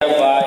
ပါ၏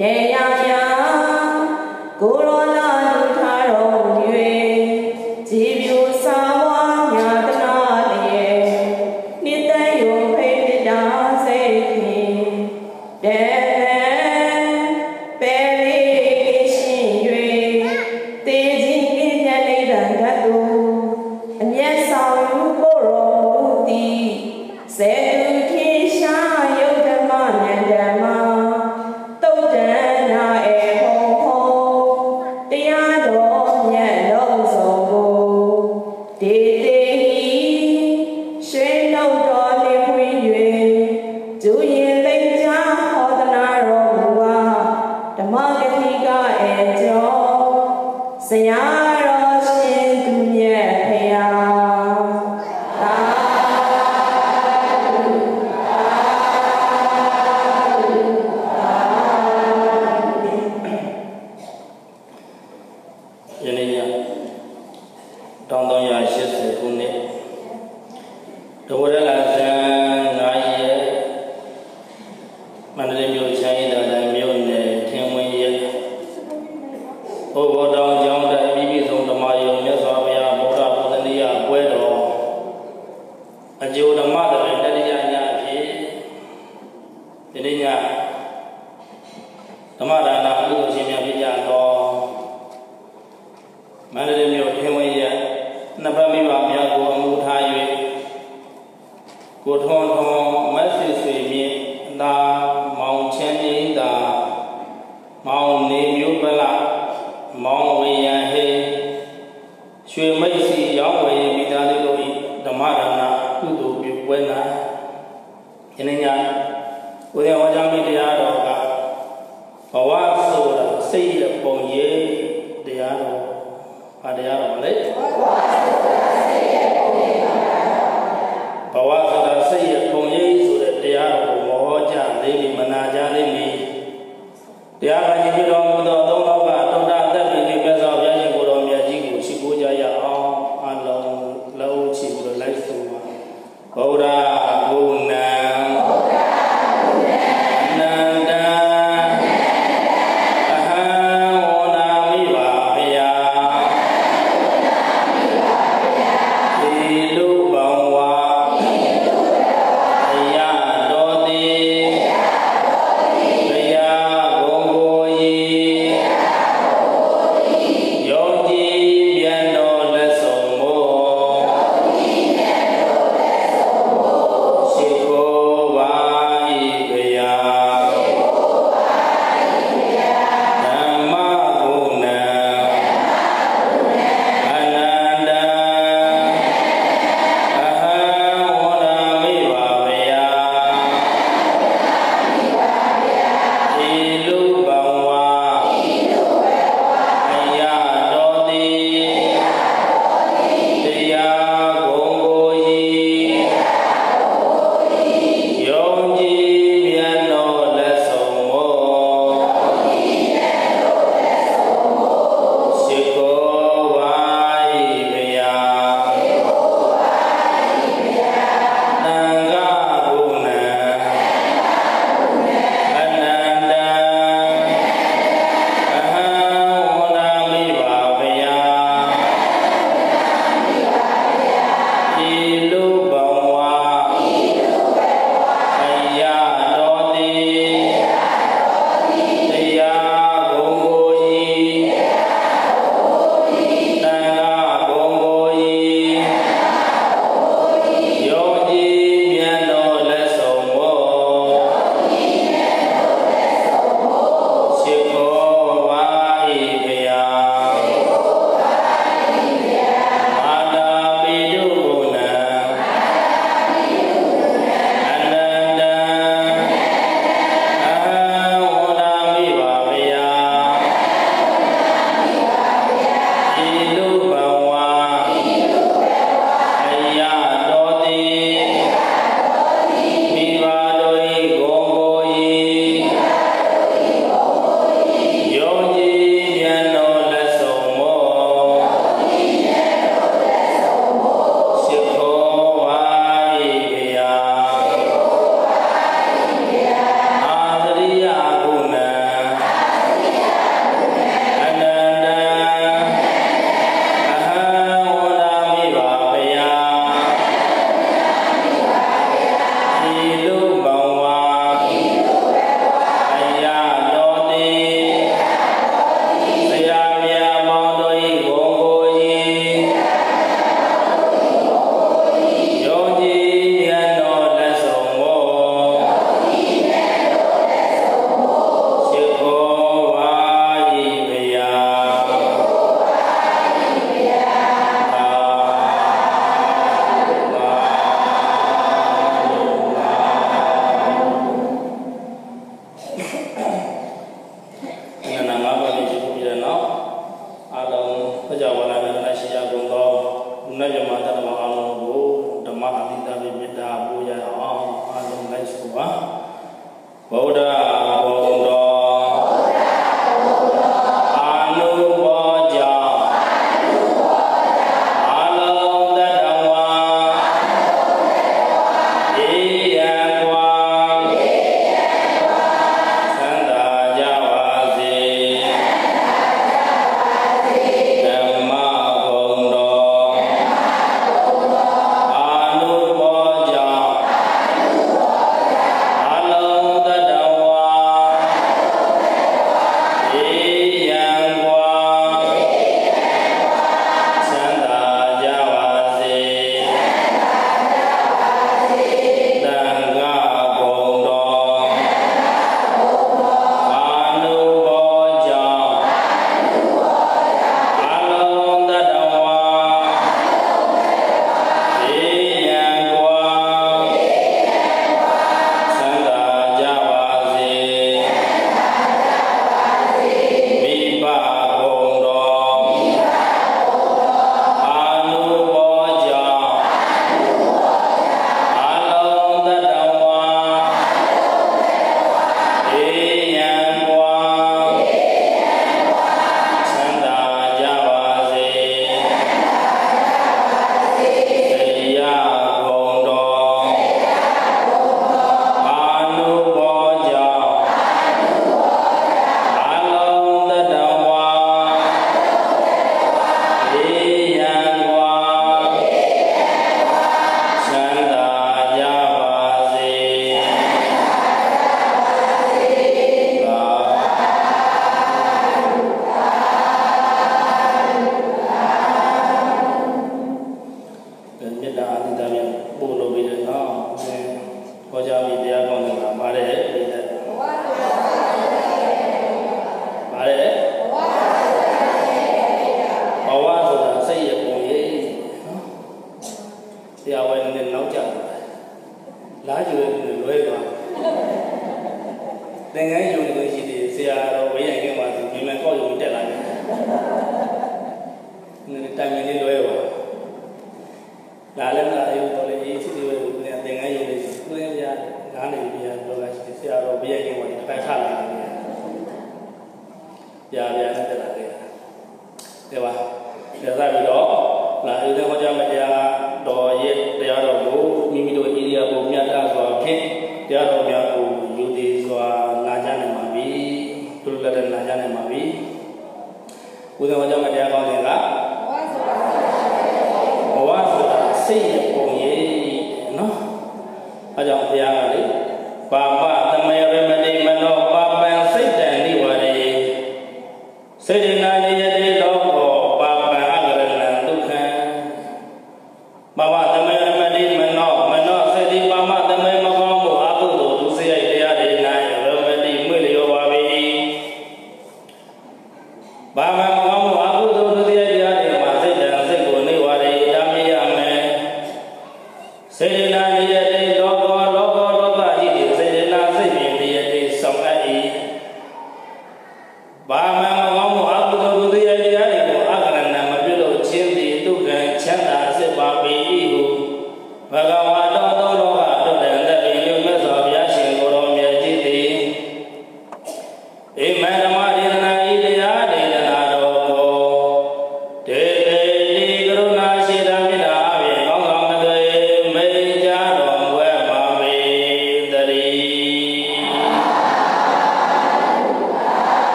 တ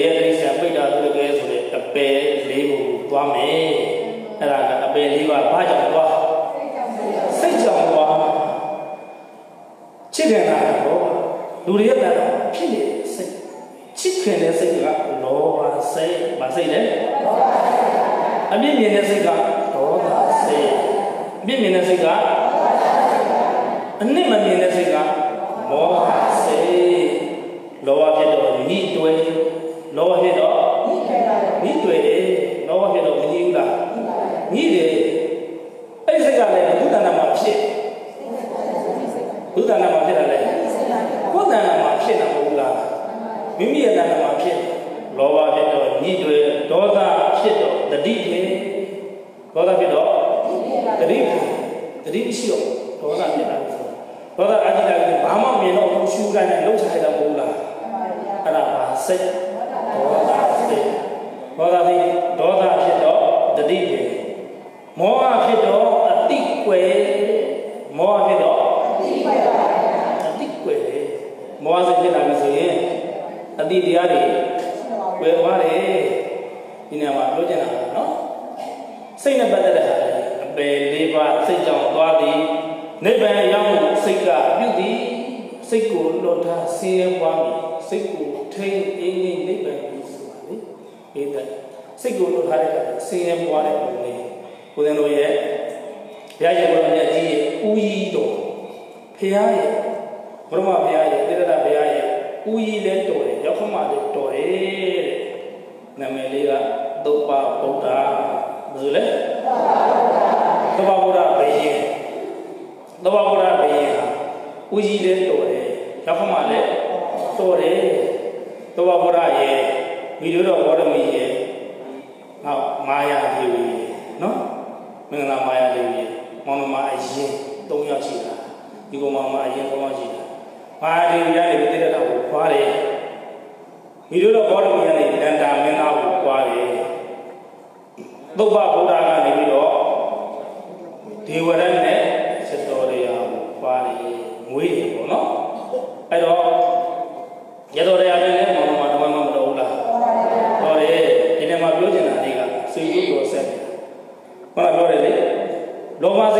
ရဲတိဆံပိတ်တာသူတကယ်ဆိုရင်အပယ်လေးခုသွားမယ်အဲ့ဒါကအပယ်လေးပါဘာကြောင့်သွားစိတ်ကြောင့်သွားချစ်ခင်တာတော့လူတွေရဲ့ဖြစ်နေစိတ်ချစ်ခင်တဲ့စိတ်ကလောဘစိတ်မစိတ်လဲအမြင့်မြင်တဲ့စိတ်ကဒေါသစိတ်အမြင့်မြင်တဲ့စိတ်ကအနစ်မမြင်တဲ့စိတ်ကမောဟစိတ်လောဘဖြစ်တော့ညီတွဲ Lord,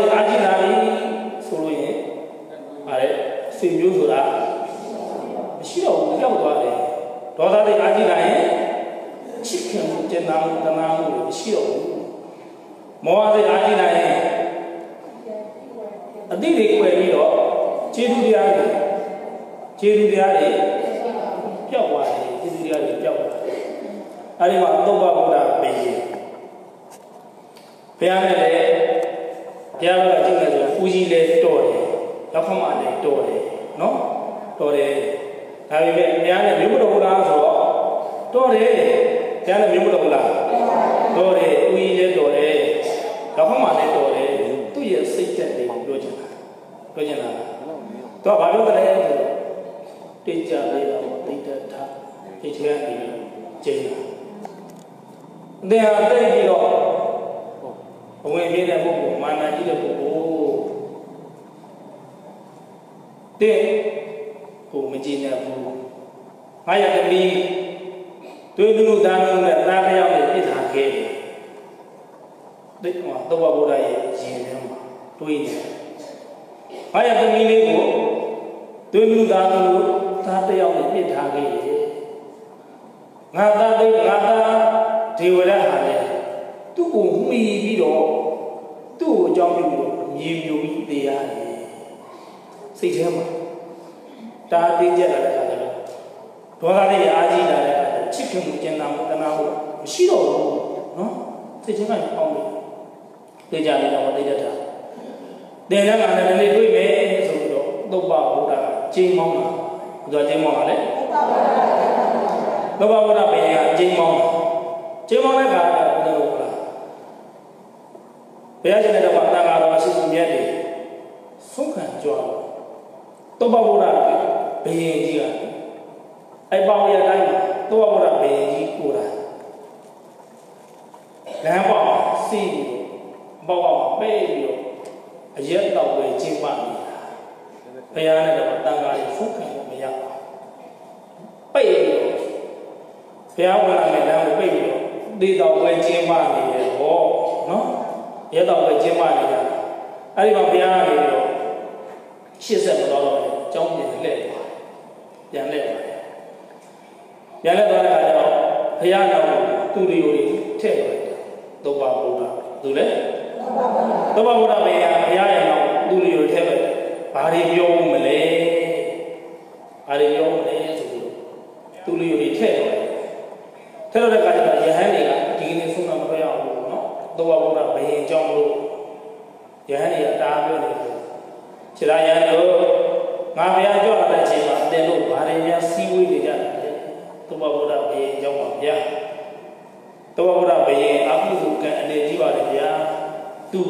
ရအာတိလာပြီဆိုလို့ရင်ဗါတယ်စေမျိုးဆိုတာမရှိတော့ဘူးကြောက်သွားတယ်ဒေါသတွေအာတိလာရင်ချစ်ခင်မှုကျင်နာမှုတနာမှုတွေမရှိတော့ဘူးမောဟတွေအာတိလာရင်အတိတွေကွယ်ပြီးတော့ခြေသူတရားတွေခြေသူတရားတွေပျောက်သွားတယ်ခြေသူတရားတွေပျောက်သွားတယ်အဲဒီမှာသုဘဗုဒ္ဓပေဘုရားနဲ့လည်း ဘုရားကကြည့်မယ်ဆိုရင်ဦးကြီးလည်းတော်တယ်ရောက်ခမလည်းတော်တယ်နော်တော်တယ်ဒါပေမဲ့ဘုရားနဲ့မြို့မတော်ဘူးလားဆိုတော့တော်တယ်ဘုရားနဲ့မြို့မတော်ဘူးလားတော်တယ်ဦးကြီးလည်းတော်တယ်ရောက်ခမလည်းတော်တယ်သူ့ရဲ့စိတ်သက်တွေပြောချင်တာပြောချင်တာတော့ဘာလို့လဲဆိုတော့တိတ်ကြလိုက်တော့တိတ်တတ်တာဒီထဲကနေကျင်းတာအတင်းအသိပြီးတော့ဘ ဝင်ပြည့်တဲ့ပုဂ္ဂိုလ်မာနကြီးတဲ့ပုဂ္ဂိုလ်တဲ့ကိုမကြည့်နဲ့ဘူးငါရသမီးတွေ့လူသားမျိုးနဲ့သားတစ်ယောက်နဲ့ပြစ်ထားခဲ့တယ်ဒီမှာတော့ဘုရားရဲ့ရင်ထဲမှာတွေးနေငါရသမီးလေးကိုတွေ့လူသားမျိုးသားတစ်ယောက်နဲ့ပြစ်ထားခဲ့တယ်ငါသားသိငါသားဒေဝရဟာလေ သူ့ကိုမှီပြီးတော့သူ့ကိုအကြောင်းပြုပြီးတော့မြေမြူပြီးသေးရတယ်စိတ်ထဲမှာတားသေးကြတဲ့အခါကျတော့ဒေါသလေးအားကြီးလာတဲ့အခါကျချစ်ခင်မှုကျင်နာမှုတနာမှုမရှိတော့ဘူးနော်စိတ်ထဲမှာပေါင်းတယ်သိကြတယ်တော့သိတတ်တာတင်တဲ့ကလည်းလည်းတွေ့မယ်ဆိုပြီးတော့သုဘဗုဒ္ဓကျင်းမောင်းတာဘုရားကျင်းမောင်းတာလေသုဘဗုဒ္ဓဘယ်ကကျင်းမောင်းကျင်းမောင်းတဲ့အခါကျတော့ဘုရားလား ဘုရားရှင်တဲ့တော့တန်ခါတော်ရှိမြတ်တယ်ဆုံးခံကြွားသုဘဗုဒ္ဓဘယင်ကြီးကအဲ့ပေါင်းရတိုင်းသုဘဗုဒ္ဓဘယင်ကြီးကိုယ်တိုင်လမ်းပေါက်စီးပြီးတော့ပေါက်ပေါက်ပဲ့ပြီးတော့အရက်တော့ပဲကျင်းပနေတာဘုရားနဲ့တော့တန်ခါကြီးဆုံးခံလို့မရဘူးပိတ်ပြီးတော့ဘုရားဝင်လာတဲ့လမ်းကိုပိတ်ပြီးတော့ဒေတော်ပဲကျင်းပနေတယ်ဟောနော် ရက်တော့ပဲကျင်းပနေတာအဲ့ဒီမှာဘုရားကနေပြီးတော့ရှစ်ဆက်မတော်တော့ဘူးအကြောင်းပြန်လှည့်သွားပြန်လှည့်သွားပြန်လှည့်သွားတဲ့အခါကျတော့ဘုရားတော်သူတွေကိုထည့်လိုက်တာသုဘဗုဒ္ဓသူလေသုဘဗုဒ္ဓဘယ်ဟာဘုရားရဲ့နောက်သူတွေကိုထည့်လိုက်ဘာတွေပြောမလဲဘာတွေပြောမလဲဆိုပြီးသူတွေကိုထည့်လိုက်ထည့်လိုက်တဲ့အခါကျတော့ယဟန်တွေကဒီကနေ့ဆုံးတော့မပြောရဘူးနော် သုဘဗုဒ္ဓဘယ်ရင်ကြောင့်လို့ယဟန်တွေကတားပြောနေတယ်ခြေလာရန်တို့ငါဘုရားကြွလာတဲ့အချိန်မှာအတင်တို့ဘာတွေများစီးဝေးနေကြတယ်သုဘဗုဒ္ဓဘယင်အကြောင်းပါဗျာသုဘဗုဒ္ဓဘယင်အကုသိုလ်ကံအနေကြီးပါတယ်ဗျာသူ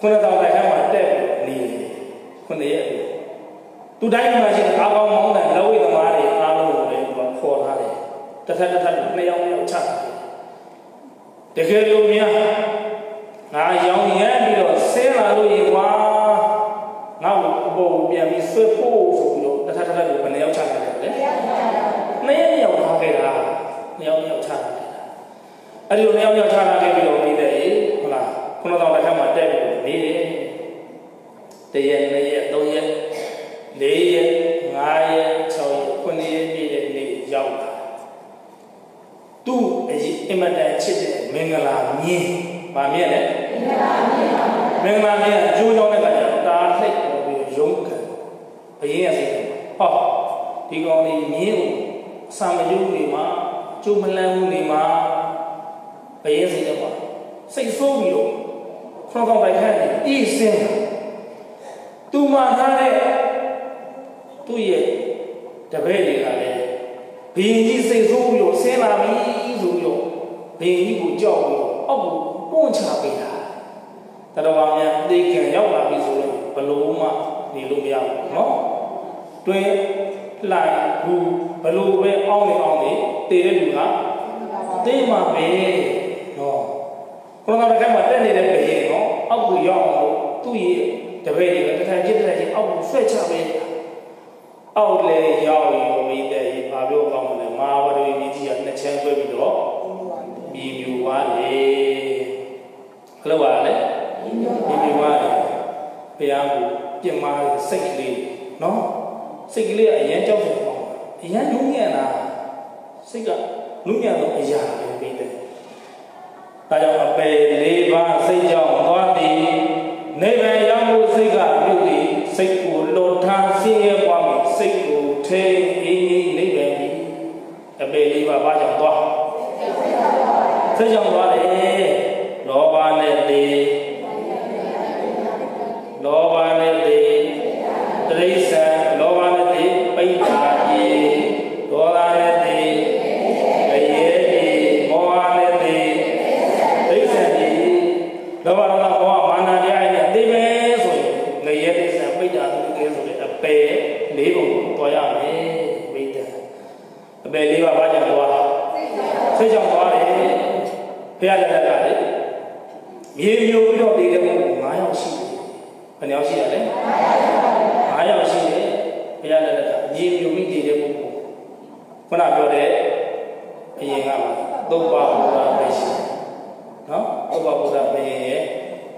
သူကိုယ်တိုင်ခုနတော်တိုင်ထဲမှာတက်နေတယ်ခုနှစ်ရက်သူတိုင်းမှာရှိတဲ့အာကောင်မောင်းတဲ့လောဝိသမားတွေအားလုံးကိုလည်းသူကခေါ်ထားတယ်တစ်ထပ်တစ်ထပ်နှစ်ယောက်နှစ်ယောက်ချတယ်တကယ်လို့များငါရောင်ရမ်းပြီးတော့ဆင်းလာလို့ရင်ကွာငါ့ကိုအပေါ်ပြန်ပြီးဆွဲဖို့ဆိုပြီးတော့တစ်ထပ်တစ်ထပ်ကိုဘယ်နှယောက်ချတယ်လဲနှစ်ယောက်ယောက်ထားခဲ့တာနှစ်ယောက်ယောက်ချတယ်အဲ့ဒီလိုနှစ်ယောက်ယောက်ချတာခဲ့ပြီးတော့ပြီးတဲ့ ဟုတ်လားခုနကတော့တစ်ခါမှတက်ပြီးတော့နေတယ်တရက်နှစ်ရက်သုံးရက်လေးရက်ငါးရက်၆ရက်ခုနှစ်ရက်ပြည့်တဲ့နေ့ရောက်လာသူ့အရင်အင်မတန်ချစ်တဲ့မင်္ဂလာမြင်းဗာမြဲ့လေမင်္ဂလာမြင်းကကျိုးကြောင်းတဲ့ကကြတာလှိတ်ပေါ်ပြီးရုံးခံဘယင်းရစိတ်ဟောဒီကောင်လေးမြင်းကိုစာမယုံနေမှာကျိုးမလန်းဘူးနေမှာဘယင်းစိတ်တော့စိတ်ဆိုးပြီးတော့ ခေါင်းကောင်းတိုက်ခိုင်းတယ်အေးစင်းသူမှထားတဲ့သူ့ရဲ့တပည့်တွေကလည်းဘင်းကြီးစိတ်ဆိုးပြီးတော့ဆင်းလာပြီဆိုပြီးတော့ဘင်းကြီးကိုကြောက်ပြီးတော့အောက်ကိုပွန့်ချပေးတာတတော်ဘာများသိကံရောက်လာပြီဆိုရင်ဘလို့မှနေလို့မရဘူးเนาะတွင်လိုက်ဘူးဘလို့ပဲအောင်းနေအောင်းနေတည်တဲ့လူကသိမှာပဲเนาะ ကိုယ်တော်တစ်ခါမှတက်နေတဲ့ဘရင်နော်အောက်ကိုရောက်အောင်သူ့ရဲ့တပည့်တွေကတစ်ခါချင်းတစ်ခါချင်းအောက်ကိုဆွဲချပေးအောက်လေရောက်ရောမိတဲ့ရေဘာပြောကောင်းမလဲမာဝရီမိကြီးကနှစ်ချမ်းဆွဲပြီးတော့မြေမြူပါလေခလုတ်ပါလေမြေမြူပါလေဘုရားကိုပြင်မာစိတ်ကလေးနော်စိတ်ကလေးကအရင်ကြောက်တယ်ပေါ့အရင်နုညံ့တာစိတ်ကနုညံ့တော့အရာပဲပြီးတယ် ဒါကြောင့်အပယ်လေးပါးစိတ်ကြောင့်သွားသည်နိဗ္ဗာန်ရောက်ဖို့စိတ်ကပြုသည်စိတ်ကိုလွန်ထားဆင်းရဲပွားမယ်စိတ်ကိုထိအေးအေးနိဗ္ဗာန်ကြီးအပေလေးပါးဘာကြောင့်သွားစိတ်ကြောင့်သွားတယ် အပေလေးပါဘာကြောင့်တွားစိတ်ကြောင့်တွားတယ်ဘုရားလက်ထက်ကလေမြေမျိုးပြီးတော့တည်တဲ့ပုဂ္ဂိုလ်9ယောက်ရှိတယ်ဘယ်နှယောက်ရှိရလဲ9ယောက်ရှိတယ်ဘုရားလက်ထက်ကမြေမျိုးပြီးတည်တဲ့ပုဂ္ဂိုလ်ခုနပြောတဲ့အရင်ကသုဘဘုရားပဲရှိတယ်နော်သုဘဘုရားဘယင်ရဲ့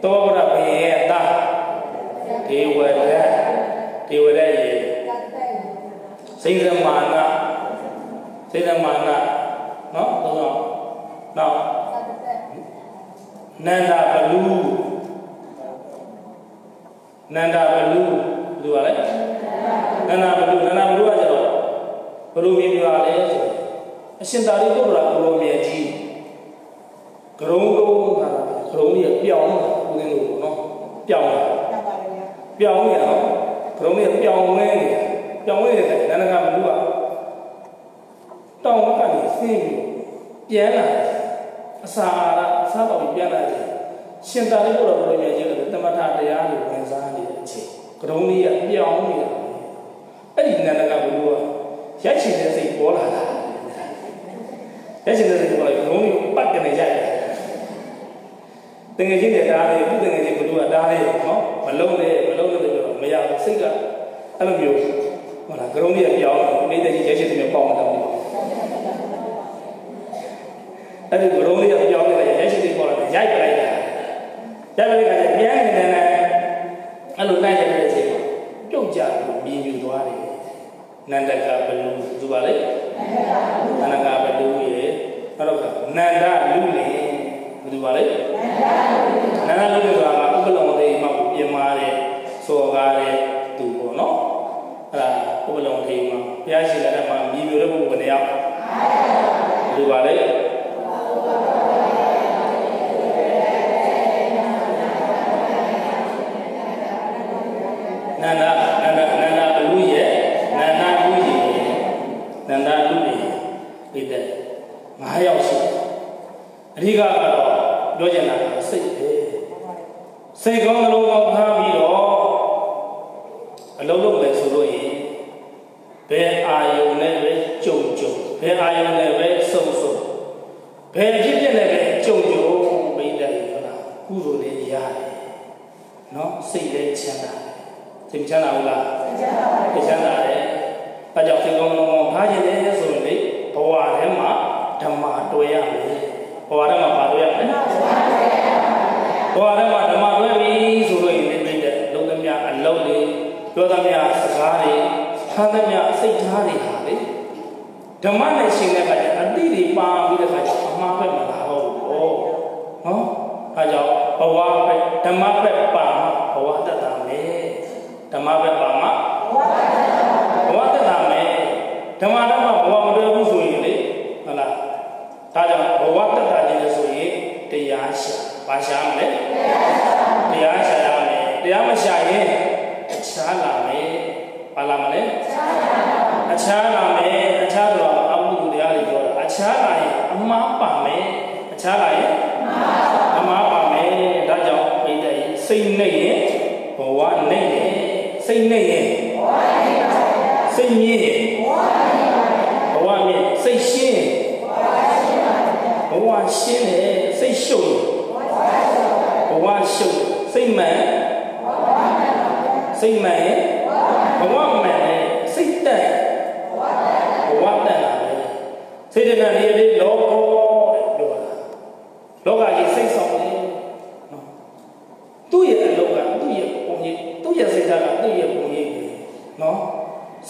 သုဘဘုရားဘယင်ရဲ့အသားဒေဝရဒေဝရရဲ့စိတ်သမာန စိတ်သမာနနော်တော့နောက်နန္ဒဘလူနန္ဒဘလူဘလူကလည်းနန္ဒဘလူနန္ဒဘလူကကျတော့ဘလူမြင်ပြပါလေဆိုအရှင်သာရိပုတ္တရာကိုလိုမြတ်ကြီးကရုံးကုန်းကကရုံးကြီးပြောင်းတာဦးဇင်းတို့နော်ပြောင်းတာပြောင်းနေတော့ကရုံးကြီးပြောင်းနေတယ်ပြောင်းနေတယ်နန္ဒကဘလူကတောင်းကနေ ဆင်းပြီးပြန်လာတယ်အစာရအစာတော်ပြန်လာတယ်ရှင်သာရိပုတ္တရာဘုရားကြီးကတမထတရားကိုဝင်စားနေတဲ့အချိန်ကရုံးကြီးကပြောင်းနေတာအဲ့ဒီနန္ဒကဘုရားရိုက်ချင်တဲ့စိတ်ပေါ်လာတာရိုက်ချင်တဲ့စိတ်ပေါ်လာကရုံးကြီးကိုပတ်ကနေရိုက်တယ်တငယ်ချင်းတွေတားတယ်သူတငယ်ချင်းဘုရားတားတယ်နော်မလုံးနဲ့မလုံးနဲ့ပြောမရဘူးစိတ်ကအဲ့လိုမျိုးဟုတ်လားကရုံးကြီးကပြောင်းနေတဲ့ကြီးရိုက်ချင်တဲ့ပေါင်းတာ မျိုး သိုလ်လည်းရတယ်เนาะစိတ်လည်းချမ်းသာတယ်စိတ်ချမ်းသာဘူးလားစိတ်ချမ်းသာတယ်အဲကြောင့်သင်္ကောင်းတော်ဖားခြင်းလည်းဆိုရင်လေဘဝထဲမှာဓမ္မတွေ့ရမယ်ဘဝထဲမှာဘာတွေ့ရလဲဘဝထဲမှာဓမ္မတွေ့ပြီဆိုလို့ရင်လည်းတဲ့လုံးသမျှအလုံးတွေပြောသမျှစကားတွေခံသမျှစိတ်ထားတွေဟာလေဓမ္မနဲ့ရှင်တဲ့အခါကျအတိတွေပါပြီးတဲ့အခါကျအမှားပဲမလားဟုတ်ဘူးဟော အဲကြောင့်ဘဝပဲဓမ္မပဲပါမှဘဝတတ်တာမယ်ဓမ္မပဲပါမှဘဝတတ်တာမယ်ဓမ္မတော့မှဘဝမတွေ့ဘူးဆိုရင်လေဟုတ်လားဒါကြောင့်ဘဝတတ်တာခြင်းဆိုရင်တရားရှာပါရှာမလဲတရားရှာရမယ်တရားမရှာရင်အခြားလာမယ်ပါလာမလဲအခြားလာမယ်အခြားတော့အမှုတရားတွေပြောတာအခြားလာရင်အမှားပါမယ်အခြားလာရင်အမှား စိတ်နှိပ်ရဲ့ဘဝနှိပ်ရဲ့စိတ်နှိပ်ရဲ့ဘဝနှိပ်ပါဗျာစိတ်မြင့်ရဲ့ဘဝနှိပ်ပါဗျာဘဝမြင့်စိတ်ရှင်းရဲ့ဘဝရှင်းပါဗျာဘဝရှင်းရဲ့စိတ်ရှုပ်ရဲ့ဘဝရှုပ်စိတ်မှန်စိတ်မှန်ရဲ့ဘဝမှန်ရဲ့စိတ်တက်ဘဝတက်လာတယ်စေတနာတွေလောဘောလို့ပြောတာလောကကြီးစိတ်ဆောင်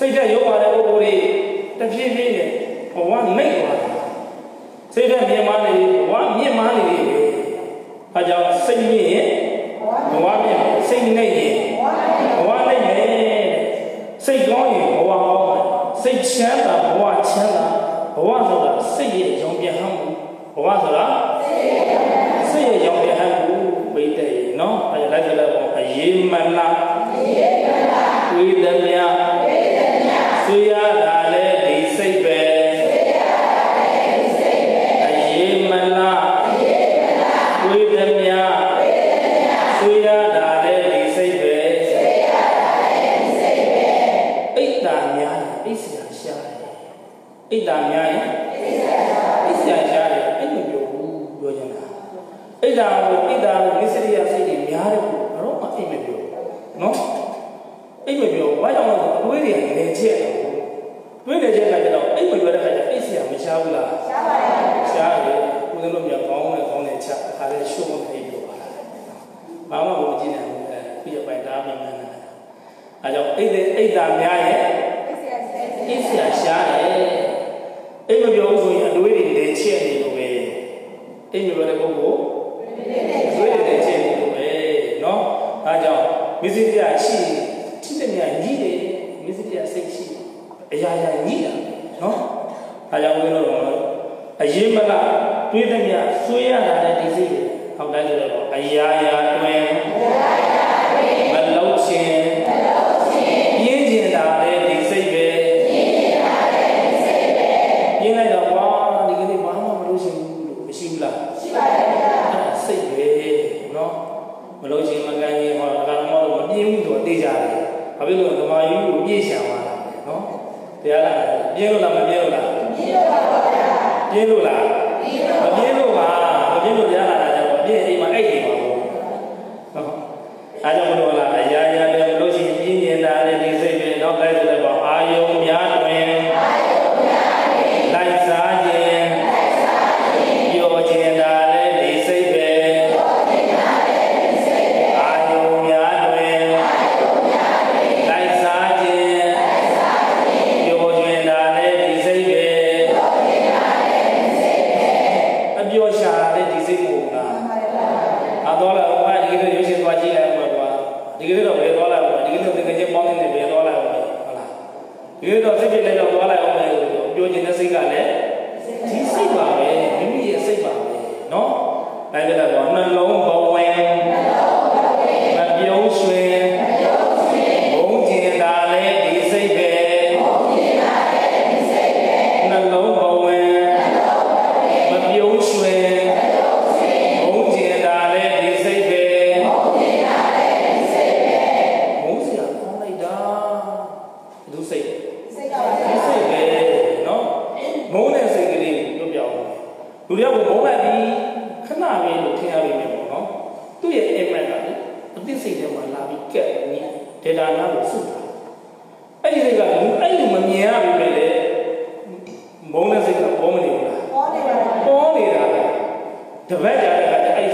တ်သက်ရုပ်ပါတဲ့ပုဂ္ဂိုလ်တွေတဖြည်းဖြည်းနဲ့ဘဝမိတ်သွားတယ်စိတ်သက်မြင်မာနေဘဝမြင်မာနေပြီအဲကြောင့်စိတ်မြင့်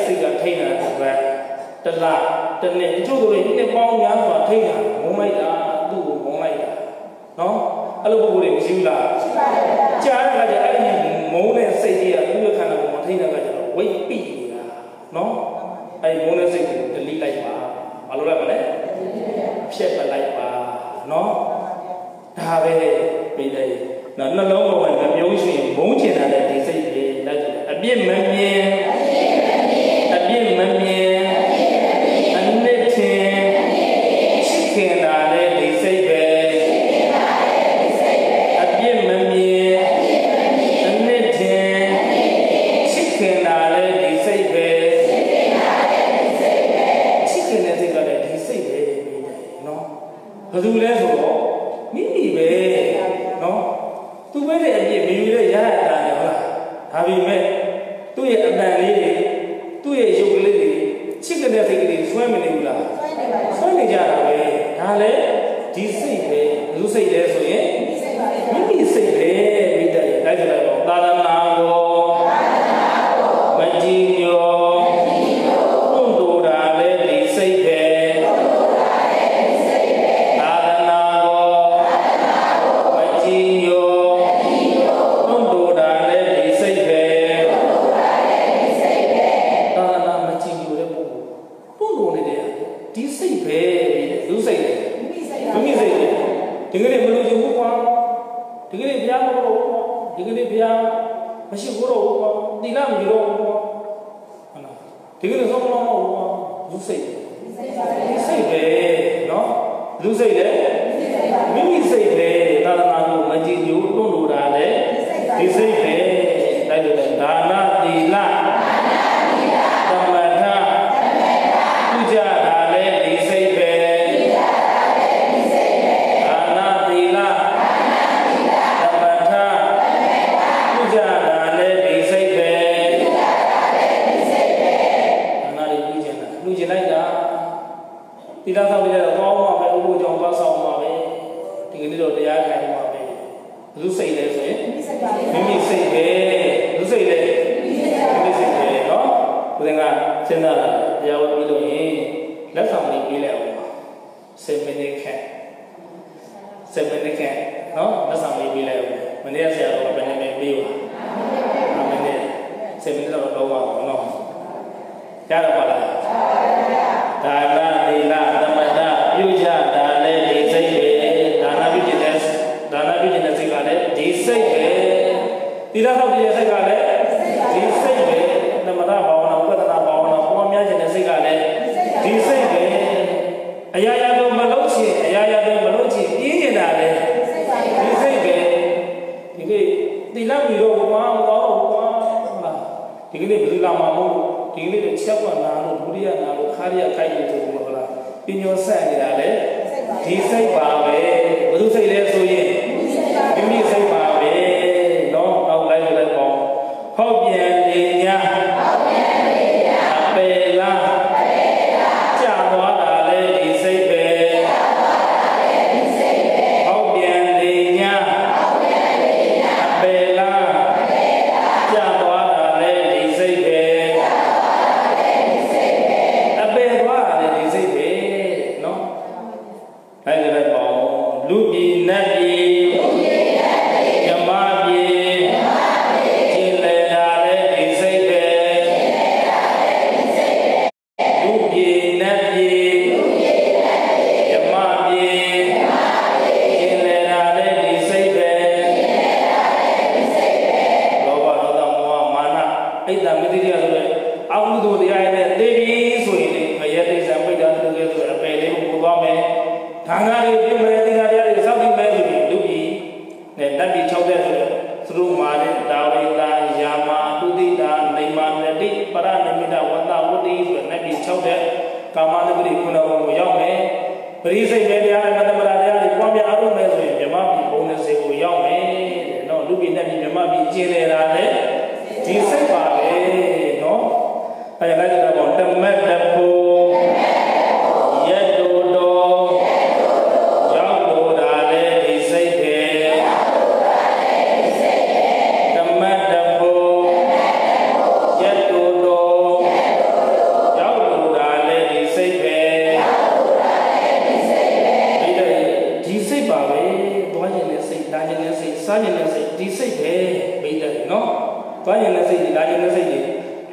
စိတ်ကထိန်းတာပဲတလတနေ့အကျိုးဆိုရင်နှစ်ပေါင်းများစွာထိန်းတာငုံလိုက်တာသူ့ကိုငုံလိုက်တာနော်အဲ့လိုပုံတွေမရှိဘူးလားရှိပါတယ်ကြားရတာကြအဲ့ဒီငုံတဲ့စိတ်ကြီးကသူ့ရဲ့ခန္ဓာကိုယ်မထိန်းတာကကျတော့ဝိတ်ပိနေတာနော်အဲ့ဒီငုံတဲ့စိတ်ကို delete လိုက်ပါမလိုလိုက်ပါနဲ့ဖြတ်ပလိုက်ပါနော်ဒါပဲမိတဲ့နော်နှလုံးပေါ်မှာမပြုံးရှင်ဘုံချင်တဲ့ဒီစိတ်ကြီးလက်ကျအပြစ်မမြင် စက်မနစ်ကနော်လက်ဆောင်လေးပေးလိုက်ဦးမနေ့ကဆရာတော်ကဘယ်နှမည်ပေးပါမနေ့စက်မနစ်တော့တော့ပါတော့နော်ကြားတော့ပါလား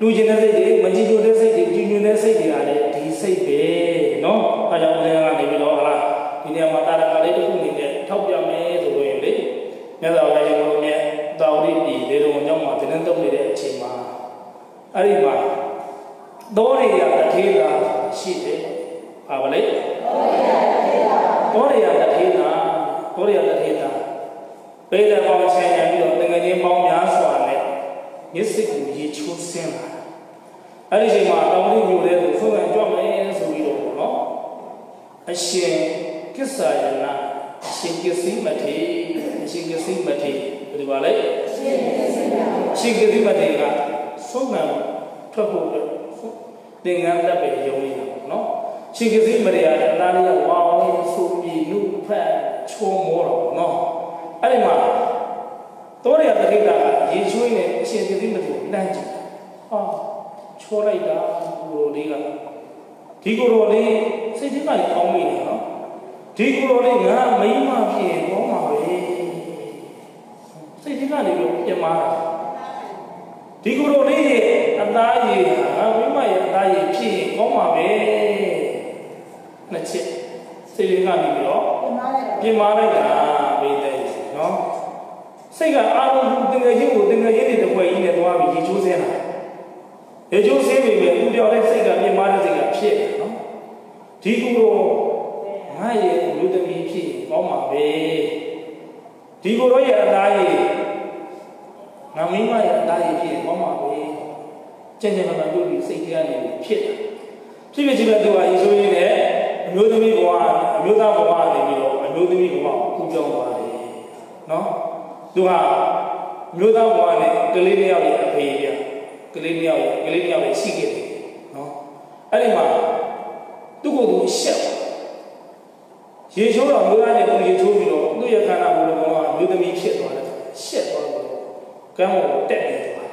လူခြင်းနဲ့စိတ်တွေမကြည်ညိုတဲ့စိတ်တွေကြည်ညိုတဲ့စိတ်တွေကလည်းဒီစိတ်ပဲနော်အဲကြောင့်လည်းကနေပြီးတော့ဟလားဒီနေရာမှာတာရကလေးတစ်ခုအနေနဲ့ထောက်ပြမယ်ဆိုလို့ရင်လေမြတ်စွာဘုရားရှင်ကိုမြတ်တာဝတိပြည်ဒေတော်ကျောင်းမှာတင်းတုံးနေတဲ့အချိန်မှာအဲ့ဒီမှာသောရိယတထေသာရှိတယ်ပါပါလေသောရိယတထေသာသောရိယတထေသာပေတပေါင်းဆိုင်ရပြီးတော့တကယ်ချင်းပေါင်းများစွာနဲ့မျက်စိကိုရေချိုးဆင်းလာ အဲ့ဒီချိန်မှာတောင်လေးမြို့တဲ့ကိုဖုန်းကန်ကြွမယ်ဆိုပြီးတော့ပေါ့နော်အရှင်ကိစ္ဆာယနာအရှင်ကိစ္စည်းမထေအရှင်ကိစ္စည်းမထေဒီပါလေအရှင်ကိစ္စည်းမထေကဆုံးခံထွက်ဖို့သင်္ကန်းတက်ပဲယုံနေတာပေါ့နော်ရှင်ကိစ္စည်းမထေကအသားလေးကဝါအောင်ဆိုပြီးလူဖက်ချုံမောတော့ပေါ့နော်အဲ့ဒီမှာတောရရတခိတာကရေချွေးနေအရှင်ကိစ္စည်းမထေလမ်းကြည့်ဟာ ချောလိုက်တာကိုရိုလေးကဒီကိုရိုလေးစိတ်ထဲကနေကောင်းမိနေနော်ဒီကိုရိုလေးငါမိမဖြစ်ရင်ကောင်းမှာပဲစိတ်ထဲကနေပြီးပြင်မာတာဒီကိုရိုလေးရဲ့အသားရည်ငါမိမရဲ့အသားရည်ဖြစ်ရင်ကောင်းမှာပဲနှစ်ချက်စိတ်ထဲကနေပြီးတော့ပြင်မာလိုက်တာပဲတဲ့နော်စိတ်ကအာရုံတင်ငယ်ချင်းကိုတင်ငယ်ချင်းတွေတစ်ခွက်ကြီးနဲ့သွားပြီးရေချိုးစင်းလာ ရေချိုးစင်းပြီပဲသူပြောတဲ့စိတ်ကပြင်မာတဲ့စိတ်ကဖြစ်တယ်နော်ဒီကူတော့ငါရဲ့လူသမီးဖြစ်ကောင်းပါပဲဒီကိုတော့ရဲ့အသားရည်ငါမိမရဲ့အသားရည်ဖြစ်ကောင်းပါပဲကြင်ကြင်မှန်မှန်ပြုပြီးစိတ်ထဲကနေဖြစ်တာဖြစ်ဖြစ်ချင်းပဲသူကယေရှုရင်းနဲ့အမျိုးသမီးဘဝအမျိုးသားဘဝနေပြီးတော့အမျိုးသမီးဘဝကိုကူပြောင်းသွားတယ်နော်သူကမျိုးသားဘဝနဲ့ကလေးတစ်ယောက်ရဲ့အဖေပြ ကလေးတစ်ယောက်ရဲ့ကလေးတစ်ယောက်ရဲ့ရှိခဲ့တယ်နော်အဲ့ဒီမှာသူ့ကိုယ်သူရှက်ရေချိုးတော့မျိုးသားနဲ့သူရေချိုးပြီးတော့သူ့ရဲ့ခန္ဓာကိုယ်တော်ကမျိုးသမီးဖြစ်သွားတယ်ရှက်သွားတော့ကမ်းပေါ်တက်နေသွား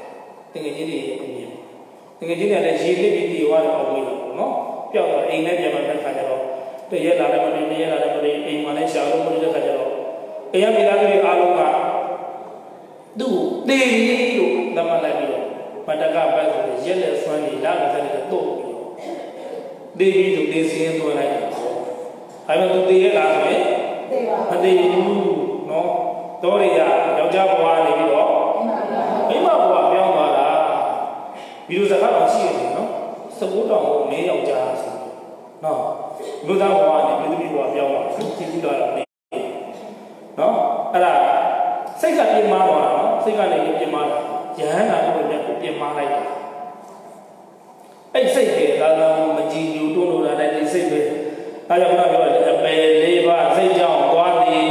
တကယ်ကြီးတွေအမြင်တကယ်ကြီးတွေလည်းရေလစ်ပြီးတည်သွားတယ်ပေါ့လို့နော်ပျောက်တော့အိမ်နဲ့ပြန်မှတဲ့ခါကျတော့တရက်လာလည်းမနေတရက်လာလည်းမနေအိမ်မှာလည်းရှာလို့မနေတဲ့ခါကျတော့အိမ်ရမိသားစုတွေအားလုံးကသူ့တေးလို့သတ်မှတ်လိုက်ပြီး တော့မတကပတ်ဆိုရက်လက်ဆွမ်းနေလာတဲ့တဲ့တော့ပြီးတေးပြီးသူတေးစင်းသွင်းလိုက်တယ်အဲမဲ့သူတေးရလားဆိုရင်မတေးဘူးနော်တော်ရရယောက်ျားဘဝနေပြီးတော့မိမဘဝပြောင်းသွားတာဒီလိုစကားတော့ရှိရတယ်နော်စကုတောင်ကိုမင်းယောက်ျားဆိုနော်လူသားဘဝနဲ့ပြည်သူဘဝပြောင်းသွားတယ်ကြည့်ကြည့်တော့နော်အဲ့ဒါစိတ်ကပြင်မာသွားတာနော်စိတ်ကလည်းပြင်မာတာ ယဟန်နာကိုလည်းပြင်မာလိုက်တာအဲ့စိတ်ပဲဒါကမကြည်ညိုတွန်းလို့တာလည်းဒီစိတ်ပဲအဲကြောင့်ဘုရားပြောတယ်အပယ်လေးပါးစိတ်ကြောင့်သွားသည်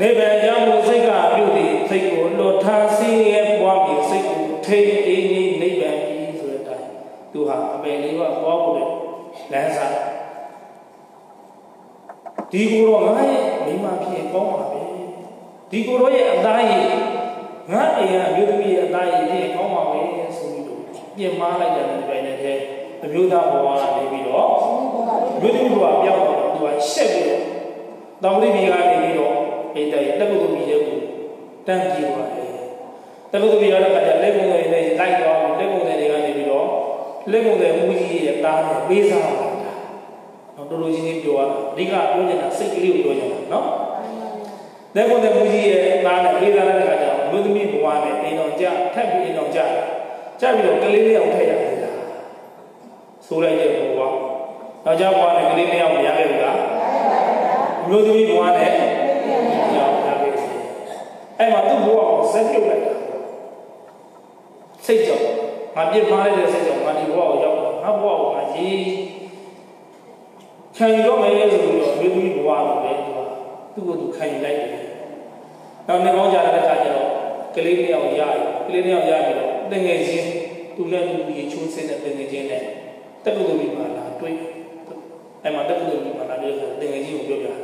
နိဗ္ဗာန်ကြောင့်စိတ်ကပြုသည်စိတ်ကိုလွတ်ထားစီးရဲပွားပြီးစိတ်ကိုထိတ်အေးနေနိဗ္ဗာန်ကြီးဆိုတဲ့အတိုင်းသူဟာအပယ်လေးပါးပွားဖို့လေလမ်းစာဒီကိုတော့ငါရဲ့မိမဖြစ်ကောင်းပါပဲဒီကိုတော့ရဲ့အသားရည်ငါအိမ်ကအမျိုးသမီးရဲ့အ သားရည်ဖြစ်ကောင်းပါပဲဆိုပြီးတော့ပြင်မာလိုက်တယ်ဒီပိုင်းနဲ့တည်းအမျိုးသားဘဝကနေပြီးတော့မျိုးသမီးဘဝပြောင်းတော့သူကရှက်ပြီးတော့တောင်လေးပြည်ကနေပြီးတော့အိမ်တိုင်တက်ကုတ်ပြည်ရဲ့ကိုတန်းပြေးသွားတယ်တက်ကုတ်ပြည်ရတဲ့ခါကျလက်ကုံတွေနဲ့လိုက်တော့လက်ကုံတွေကနေပြီးတော့လက်ကုံတွေမူကြီးရဲ့တားနဲ့ပေးစားတာနော်တော်တော်ချင်းချင်းပြောရတာအဓိကပြောနေတာစိတ်ကလေးကိုပြောနေတာနော်လက်ကုံတွေမူကြီးရဲ့တားနဲ့ပေးစားတဲ့ခါကျ တော့မျိုးသမီးဘဝနဲ့အိမ်တော်ကြထပ်ပြီးအိမ်တော်ကြကြပြီးတော့ကလေးလေးအောင်ထည့်ရတယ်လားဆိုလိုက်တဲ့ဘဝနောက်ကြဘဝနဲ့ကလေးလေးအောင်မရခဲ့ဘူးလားမျိုးသမီးဘဝနဲ့ရောက်လာပြီအဲ့မှာသူ့ဘဝကိုဇက်ပြုတ်လိုက်တာစိတ်ကြောင့်ငါပြစ်မှားလိုက်တဲ့စိတ်ကြောင့်ငါဒီဘဝကိုရောက်တာငါဘဝကိုငါရေးခံယူတော့မယ်ဆိုပြီးတော့မျိုးသမီးဘဝကိုပဲသူကသူ့ကိုသူခံယူလိုက်တယ်နောက်နေကောင်းကြတဲ့အခါကျတော့ ကလေးနှစ်ယောက်ရတယ်ကလေးနှစ်ယောက်ရပြီးတော့တငယ်ချင်းသူလည်းသူရေချိုးစင်းတဲ့တငယ်ချင်းနဲ့တက္ကသိုလ်မှာလာတွေ့အဲ့မှာတက္ကသိုလ်မှာလာတွေ့ဆိုတငယ်ချင်းကိုပြောပြတယ်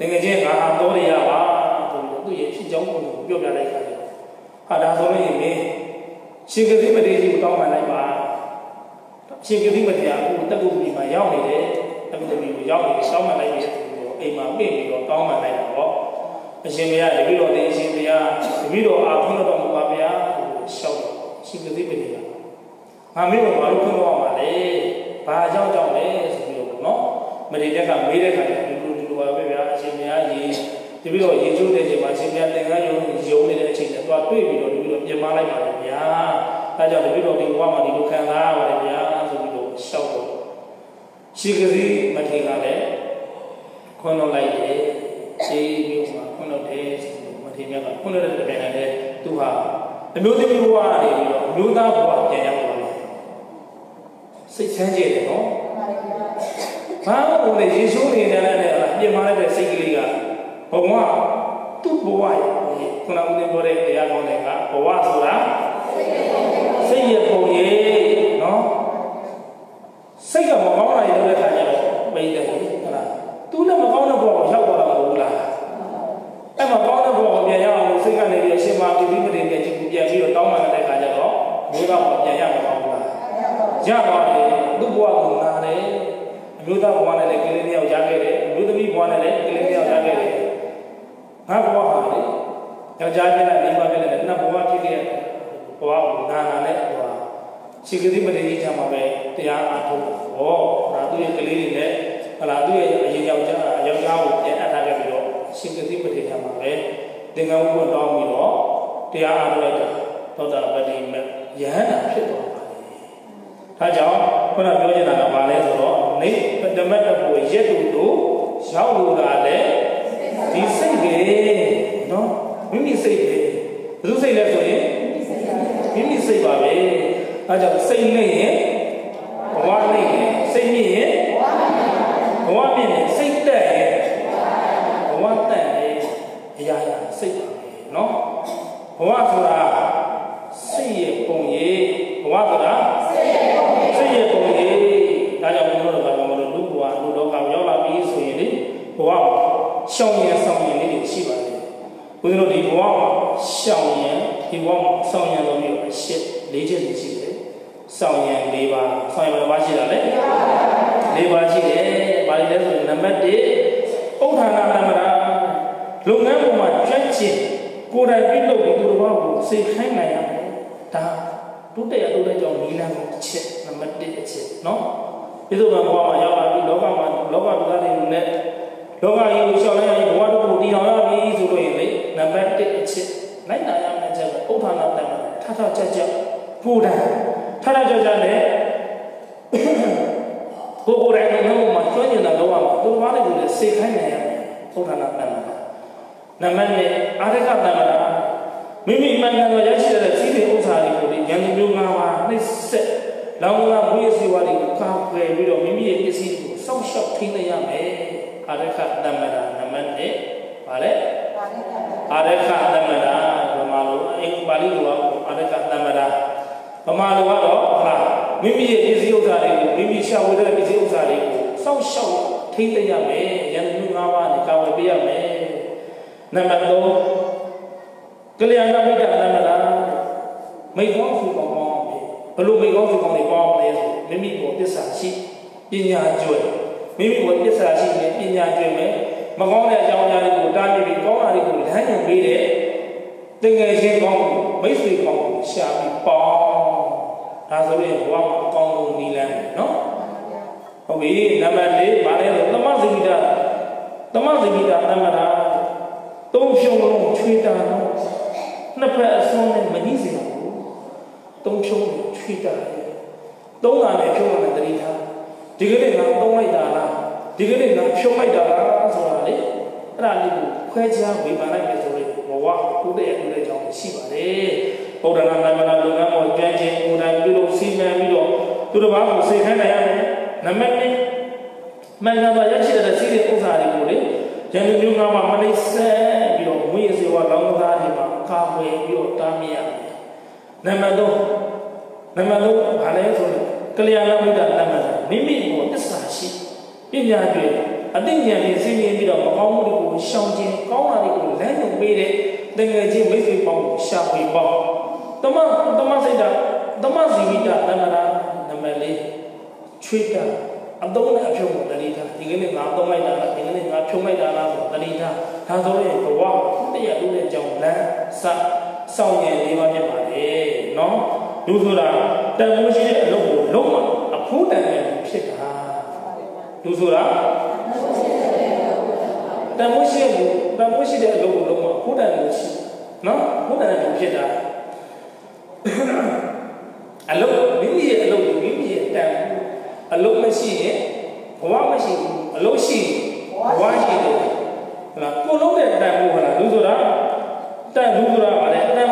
တငယ်ချင်းငါဟာတော်ရရပါဆိုပြီးတော့သူ့ရဲ့ဖြစ်ကြောင်းကိုပြောပြလိုက်ခါတယ်ဟာဒါဆိုရင်မင်းရှင်ကတိမတေးကြီးကိုတောင်းပန်လိုက်ပါရှင်ကတိမတေးကအခုတက္ကသိုလ်မှာရောက်နေတယ်တက္ကသိုလ်ကိုရောက်နေတောင်းပန်လိုက်ပြီဆိုတော့အိမ်မှာပြင်ပြီးတော့တောင်းပန်လိုက်တာပေါ့ အရှင်ဘုရားတပည့်တော်တဲ့အရှင်ဘုရားတပည့်တော်အားခွင့်တော်မူပါဗျာရှောက်ရှင်ကတိမတေးကငါမင်းကိုဘာလို့ခွင့်တော်မှာလဲဘာကြောင့်ကြောင့်လဲဆိုပြီးတော့နော်မရေတက်ကမေးတဲ့ခါကျဒီလိုဒီလိုပါပဲဗျာအရှင်ဘုရားကြီးတပည့်တော်ရေချိုးတဲ့ချိန်မှာအရှင်ဘုရားသင်္ကန်းယုံယုံနေတဲ့အချိန်နဲ့သွားတွေ့ပြီးတော့တပည့်တော်ပြင်မလိုက်ပါလေဗျာအဲကြောင့်တပည့်တော်ဒီဘဝမှာဒီလိုခံစားရပါတယ်ဗျာဆိုပြီးတော့ရှောက်တော့ရှိကစီမထေရလည်းခွန်းတော့လိုက်တယ်ခြေမျိုးမှာ ခွန်းတော့တယ်ဆိုပြီးမထေရကခွန်းတော့တဲ့ပြန်တယ်သူဟာအမျိုးသမီးဘဝနေပြီးတော့အမျိုးသားဘဝပြန်ရောက်သွားတယ်စိတ်ချမ်းကြတယ်နော်ဘာလို့လဲယေရှုနေတယ်လည်းပြင်မာလိုက်တဲ့စိတ်ကလေးကဘဝသူ့ဘဝရဲ့ခုနကဦးတင်ပြောတဲ့တရားကောင်းတဲ့ကဘဝဆိုတာစိတ်ရဲ့ပုံရိပ်နော်စိတ်ကမကောင်းတာရတဲ့ခါကျတော့ပိတ်တယ်ဟုတ်လားသူလည်းမကောင်းတဲ့ဘဝကိုရောက်သွားတာမဟုတ်ဘူးလား အဲ့မှာကောင်းတဲ့ဘဝကိုပြန်ရအောင်စိတ်ကနေပြီးအရှင်မာပိဋိမတေပြန်ကြည့်ပြန်ပြီးတော့တောင်းပန်တဲ့ခါကျတော့မျိုးသားဘဝပြန်ရမှာမဟုတ်ဘူးလားရပါတယ်သူ့ဘဝကိုနားတယ်အမျိုးသားဘဝနဲ့လည်းကလေးလေးယောက်ရခဲ့တယ်အမျိုးသမီးဘဝနဲ့လည်းကလေးလေးယောက်ရခဲ့တယ်ငါဘဝဟာလေယောက်ျားပြည့်တဲ့မိန်းမပြည့်တဲ့နှစ်ဘဝဖြစ်ခဲ့ဘဝကိုနာနာနဲ့ဟိုရှိကတိမတေကြီးထမှာပဲတရားအားထုတ်ဟောဒါသူ့ရဲ့ကလေးတွေနဲ့ဟလာသူ့ရဲ့အရင်ယောက်ျားယောက်ျားကိုပြန်အပ်ထားခဲ့ ပြီးတော့ရှိကတိမတေထမှာပဲသင်္ကန်းဝတ်တော်ပြီးတော့တရားအားထုတ်လိုက်တာသောတာပတိမယဟန္တာဖြစ်သွားပါတယ်ဒါကြောင့်ခုနပြောချင်တာကဘာလဲဆိုတော့နေပတမတ်တဘူရက်တူတို့ရောက်လို့လာလေဒီစိတ်ပဲနော်မိမိစိတ်ပဲဘယ်သူစိတ်လဲဆိုရင်မိမိစိတ်ပါပဲအဲကြောင့်စိတ်နဲ့ရင်ဘဝနဲ့ရင်စိတ်နဲ့ရင်ဘဝနဲ့ရင်စိတ်တက်ရင်ဘဝတက်ရင်အရာရာစိတ်ပါပဲနော် ဘဝဆိုတာစိတ်ရဲ့ပုံရိပ်ဘဝဆိုတာစိတ်ရဲ့ပုံရိပ်စိတ်ရဲ့ပုံရိပ်ဒါကြောင့်ဘုရားတော်ကဘာလို့လူဘဝလူတော့ကရောက်လာပြီဆိုရင်လေဘဝမှာရှောင်ရင်ဆောင်ရင်လေးတွေရှိပါတယ်ဘုရားတို့ဒီဘဝမှာရှောင်ရင်ဒီဘဝမှာဆောင်ရင်လို့ပြီးတော့အရှစ်၄ချက်ရှိတယ်ဆောင်ရင်၄ပါးဆောင်ရင်ဘယ်ပါးရှိတာလဲ၄ပါးရှိတယ်ဘာလဲဆိုရင်နံပါတ်1ဥဋ္ဌာဏသမ္မာလုပ်ငန်းပေါ်မှာကျွမ်းကျင် ကိုယ်တိုင်ပြုလုပ်ပြီးသူတော်ဘာကိုစိတ်ခိုင်းနိုင်ရမယ်ဒါဒုတိယဒုတိယကြောင့်နီလန်းကိုတစ်ချက်နံပါတ်1အချက်နော်ဒီလိုမှဘဝမှာရောက်လာပြီးလောကမှာလောကလူသားတွေနဲ့လောကကြီးကိုရှောင်လိုက်ရင်ဘဝတစ်ခုတည်အောင်ရပြီဆိုလို့ရင်လေနံပါတ်1အချက်လိုက်နာရမယ့်ချက်ဥဋ္ဌာဏတမ္မာထထချက်ချက်ပူတာထထချက်ချက်နဲ့ကိုကိုယ်တိုင်လည်းမှာကျွမ်းကျင်တာတော့မှာသူဘာလဲကိုလည်းစေခိုင်းနိုင်ရမယ်ဥဋ္ဌာဏတမ္မာ နံပါတ်2အာရကတမ္မာမိမိမှန်ကန်သောရရှိတဲ့စီးတဲ့ဥစ္စာတွေကိုဉာဏ်မျိုးငါးပါးနှိမ့်ဆက်လောင်ကဘုရားစီဝါတွေကိုကာကွယ်ပြီးတော့မိမိရဲ့ပစ္စည်းတွေကိုစောင့်ရှောက်ထိန်းသိမ်းရမယ်အာရကတမ္မာနံပါတ်1ပါလေအာရကတမ္မာဗမာလိုအင်္ဂပါဠိလိုကအာရကတမ္မာဗမာလိုကတော့ဟုတ်လားမိမိရဲ့ပစ္စည်းဥစ္စာတွေကိုမိမိရှာဝယ်တဲ့ပစ္စည်းဥစ္စာတွေကိုစောင့်ရှောက်ထိန်းသိမ်းရမယ်ဉာဏ်မျိုးငါးပါးနဲ့ကာကွယ်ပေးရမယ် နံပါတ်3ကလျာဏမိတ်တတမလားမိကောင်းစုကောင်းကောင်းဘယ်လိုမိကောင်းစုကောင်းတွေပေါင်းလဲဆိုမိမိကိုသစ္စာရှိပညာကျွယ်မိမိကိုသစ္စာရှိနဲ့ပညာကျွယ်မယ်မကောင်းတဲ့အကြောင်းအရာတွေကိုတားမြစ်ပြီးကောင်းတာတွေကိုလမ်းညွှန်ပေးတဲ့တကယ်ချင်းကောင်းမိတ်ဆွေကောင်းကိုရှာပြီးပေါင်းဒါဆိုရင်ဘဝမှာအကောင်းဆုံးနီးလန်းနော်ဟုတ်ပြီနံပါတ်၄ဗာလဲဆိုသမဇိမိတာသမဇိမိတာတမတာ သုံးဖြုံလုံးချွေးတာတော့နှစ်ဖက်အစွန်းနဲ့မနှိစေဘူးသုံးဖြုံးချွေးတာသုံးတာနဲ့ဖြုံးတာနဲ့တတိထားဒီကနေ့ငါသုံးလိုက်တာလားဒီကနေ့ငါဖြုံးလိုက်တာလားဆိုတာလေအဲ့ဒါလေးကိုခွဲခြားဝေဖန်လိုက်မယ်ဆိုရင်ဘဝကိုတည်းရဲ့အကြောင်းရှိပါတယ်ဗုဒ္ဓနာနာမနာလုပ်ငန်းပေါ်ကြွမ်းခြင်းကိုယ်တိုင်ပြုလို့စီမံပြီးတော့သူတို့ဘာကိုစေခိုင်းနိုင်ရမယ်နံပါတ်1မင်္ဂလာရရှိတဲ့စီးတဲ့ဥစ္စာတွေကိုလေ ဉာဏ်မျိုးငါမှမနှိမ့်ဆက်ပြီးတော့တော့ဝိသေဝလောင်းသားတွေမှာကာဝယ်ပြီးတော့တားမြရတယ်နံပါတ်3နံပါတ်3ဘာလဲဆိုတော့ကလျာဏမိတ်တာနံပါတ်မိမိကိုသစ္စာရှိပညာတွေအသိဉာဏ်နဲ့သိမြင်ပြီးတော့မကောင်းမှုတွေကိုရှောင်ကျဉ်ကောင်းတာတွေကိုလမ်းညွှန်ပေးတဲ့တကယ်ချင်းမိတ်ဆွေပေါင်းကိုရှာဖွေပေါင်းတမတမစိတ်တာတမဇီဝိတာတမနာနံပါတ်၄ချွေတာ အတုံးနဲ့အဖြုံးကိုတတိထားဒီကနေ့ငါအတုံးလိုက်တာလားဒီကနေ့ငါဖြုံးလိုက်တာလားဆိုတတိထားဒါဆိုရင်ဘဝတရားလို့တဲ့ကြောင့်လမ်းစစောင့်ရနေပါဖြစ်ပါလေနော်လူဆိုတာတန်ဖိုးရှိတဲ့အလုပ်ကိုလုံးဝအဖို့တန်တယ်ဖြစ်တာလူဆိုတာတန်ဖိုးရှိတဲ့တန်ဖိုးရှိတဲ့အလုပ်ကိုလုံးဝဖို့တန်တယ်ရှိနော်ဖို့တန်တယ်ဖြစ်တာအလုပ်မိမိရဲ့အလုပ်ကိုမိမိရဲ့တန် အလုပ်မရှိရင်ဘဝမရှိဘူးအလုပ်ရှိဘဝရှိတယ်ဟုတ်လားကိုလုံးတဲ့တန်ဖိုးဟုတ်လားလူဆိုတာတန်လူဆိုတာဗါလဲတန်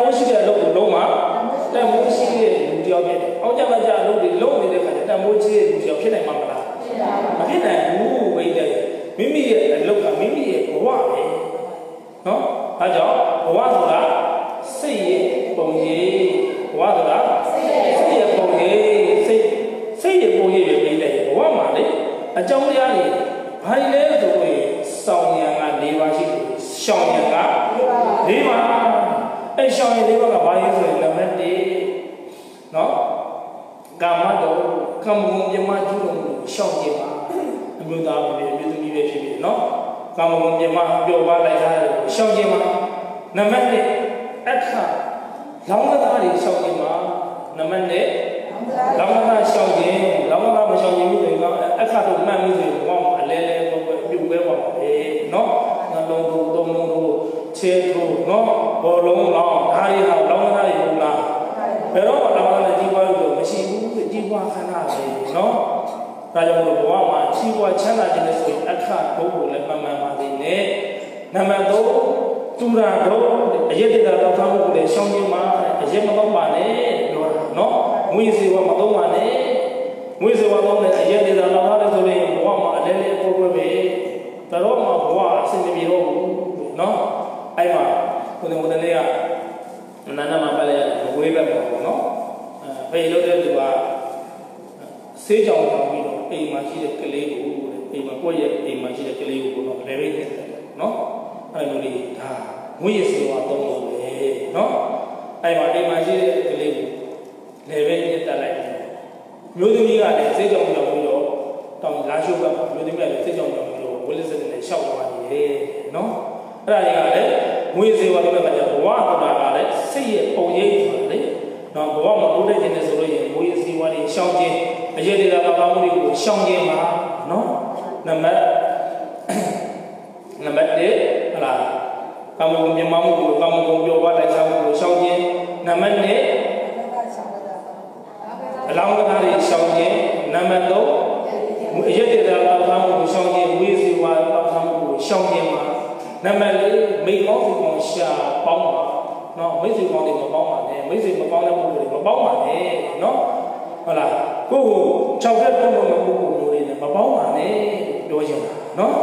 နော်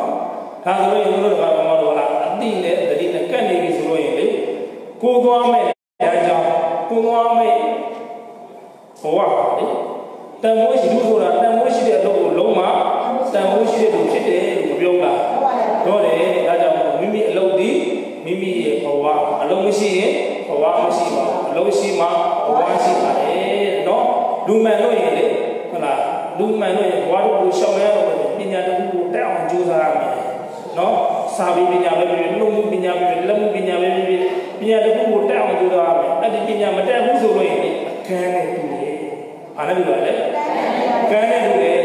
ဒါဆိုရင်ဘုရားကဘာလို့လဲအတိနဲ့တတိနဲ့ကတ်နေပြီဆိုလို့ရင်လေကိုသွားမဲ့ဒါကြောင့်ကိုသွားမဲ့ဘဝပါလေတန်ဖိုးရှိသူဆိုတာတန်ဖိုးရှိတဲ့အလုပ်ကိုလုံးဝတန်ဖိုးရှိတဲ့သူဖြစ်တယ်လို့ပြောတာတော့တယ်ဒါကြောင့်မိမိအလုပ်ဒီမိမိရဲ့ဘဝအလုပ်မရှိရင်ဘဝမရှိပါဘူးအလုပ်ရှိမှဘဝရှိပါတယ်နော်လူမှန်လို့ရင်လေဟုတ်လားလူမှန်လို့ရင်ဘဝတို့ကိုရှောင်ရတော့ ပညာတစ်ခုကိုတက်အောင်ကြိုးစားရမယ်နော်စာပေပညာပဲဖြစ်ဖြစ်နှုတ်မှုပညာပဲဖြစ်လက်မှုပညာပဲဖြစ်ဖြစ်ပညာတစ်ခုကိုတက်အောင်ကြိုးစားရမယ်အဲ့ဒီပညာမတက်ဘူးဆိုလို့ရင်အခန်းနဲ့တူတယ်ဘာလဲပြောရလဲအခန်းနဲ့တူတယ်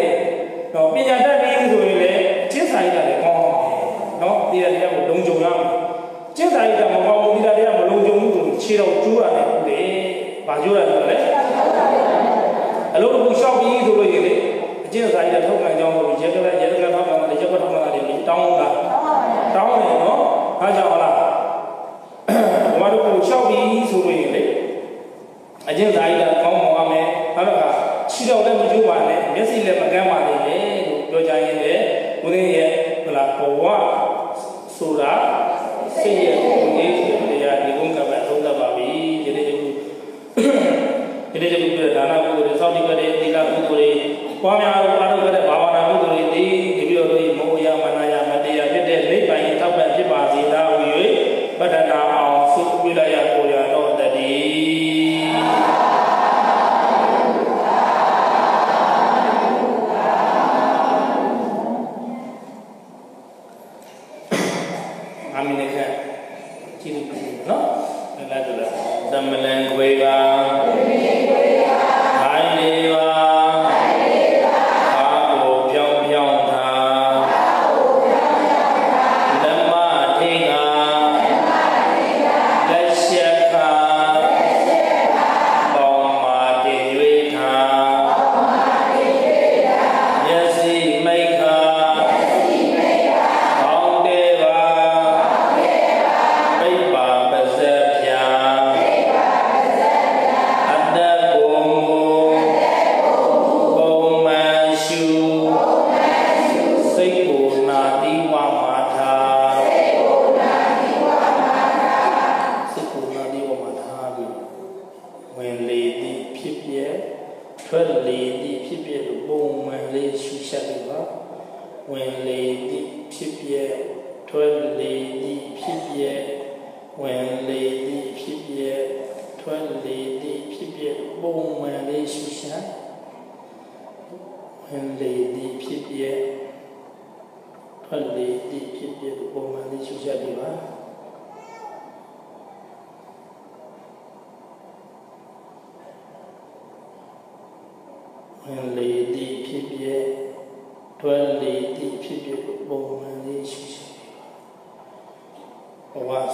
တော့ပညာတက်ပြီးဆိုရင်လည်းကျင့်စာရိတ္တလည်းကောင်းအောင်နော်တရားတရားကိုလုံခြုံရမယ်ကျင့်စာရိတ္တမကောင်းဘူးတရားတရားမလုံခြုံဘူးဆိုခြေတော့ကျိုးရတယ်ဟုတ်တယ်ဘာကျိုးရတယ်လဲအလုံးတစ်ခုရှောက်ပြီးဆို ကျင့်စာရည်ထောက်ခံကြောင်းလို့ရေကလေးရေကလေးထောက်ခံတယ်ရေကထောက်ခံတယ်တောင်းတာတောင်းတယ်နော်အားကြောင့်ဟုတ်လား ထွက်လေသည်ဖြစ်ပြဲလို့ပုံမှန်လေးရှုရှက်လို့ပါဝင်လေသည်ဖြစ်ပြဲထွက်လေသည်ဖြစ်ပြဲဝင်လေသည်ဖြစ်ပြဲထွက်လေသည်ဖြစ်ပြဲပုံမှန်လေးရှုရှက်ဝင်လေသည်ဖြစ်ပြဲထွက်လေသည်ဖြစ်ပြဲပုံမှန်လေးရှုရှက်ပြီးပါ ဝင်လေသည်ဖြစ်ပြဲထွက်လေသည်ဖြစ်ပြဲပုံမှန်လေးရှုရှက်ပြီးပါဘဝ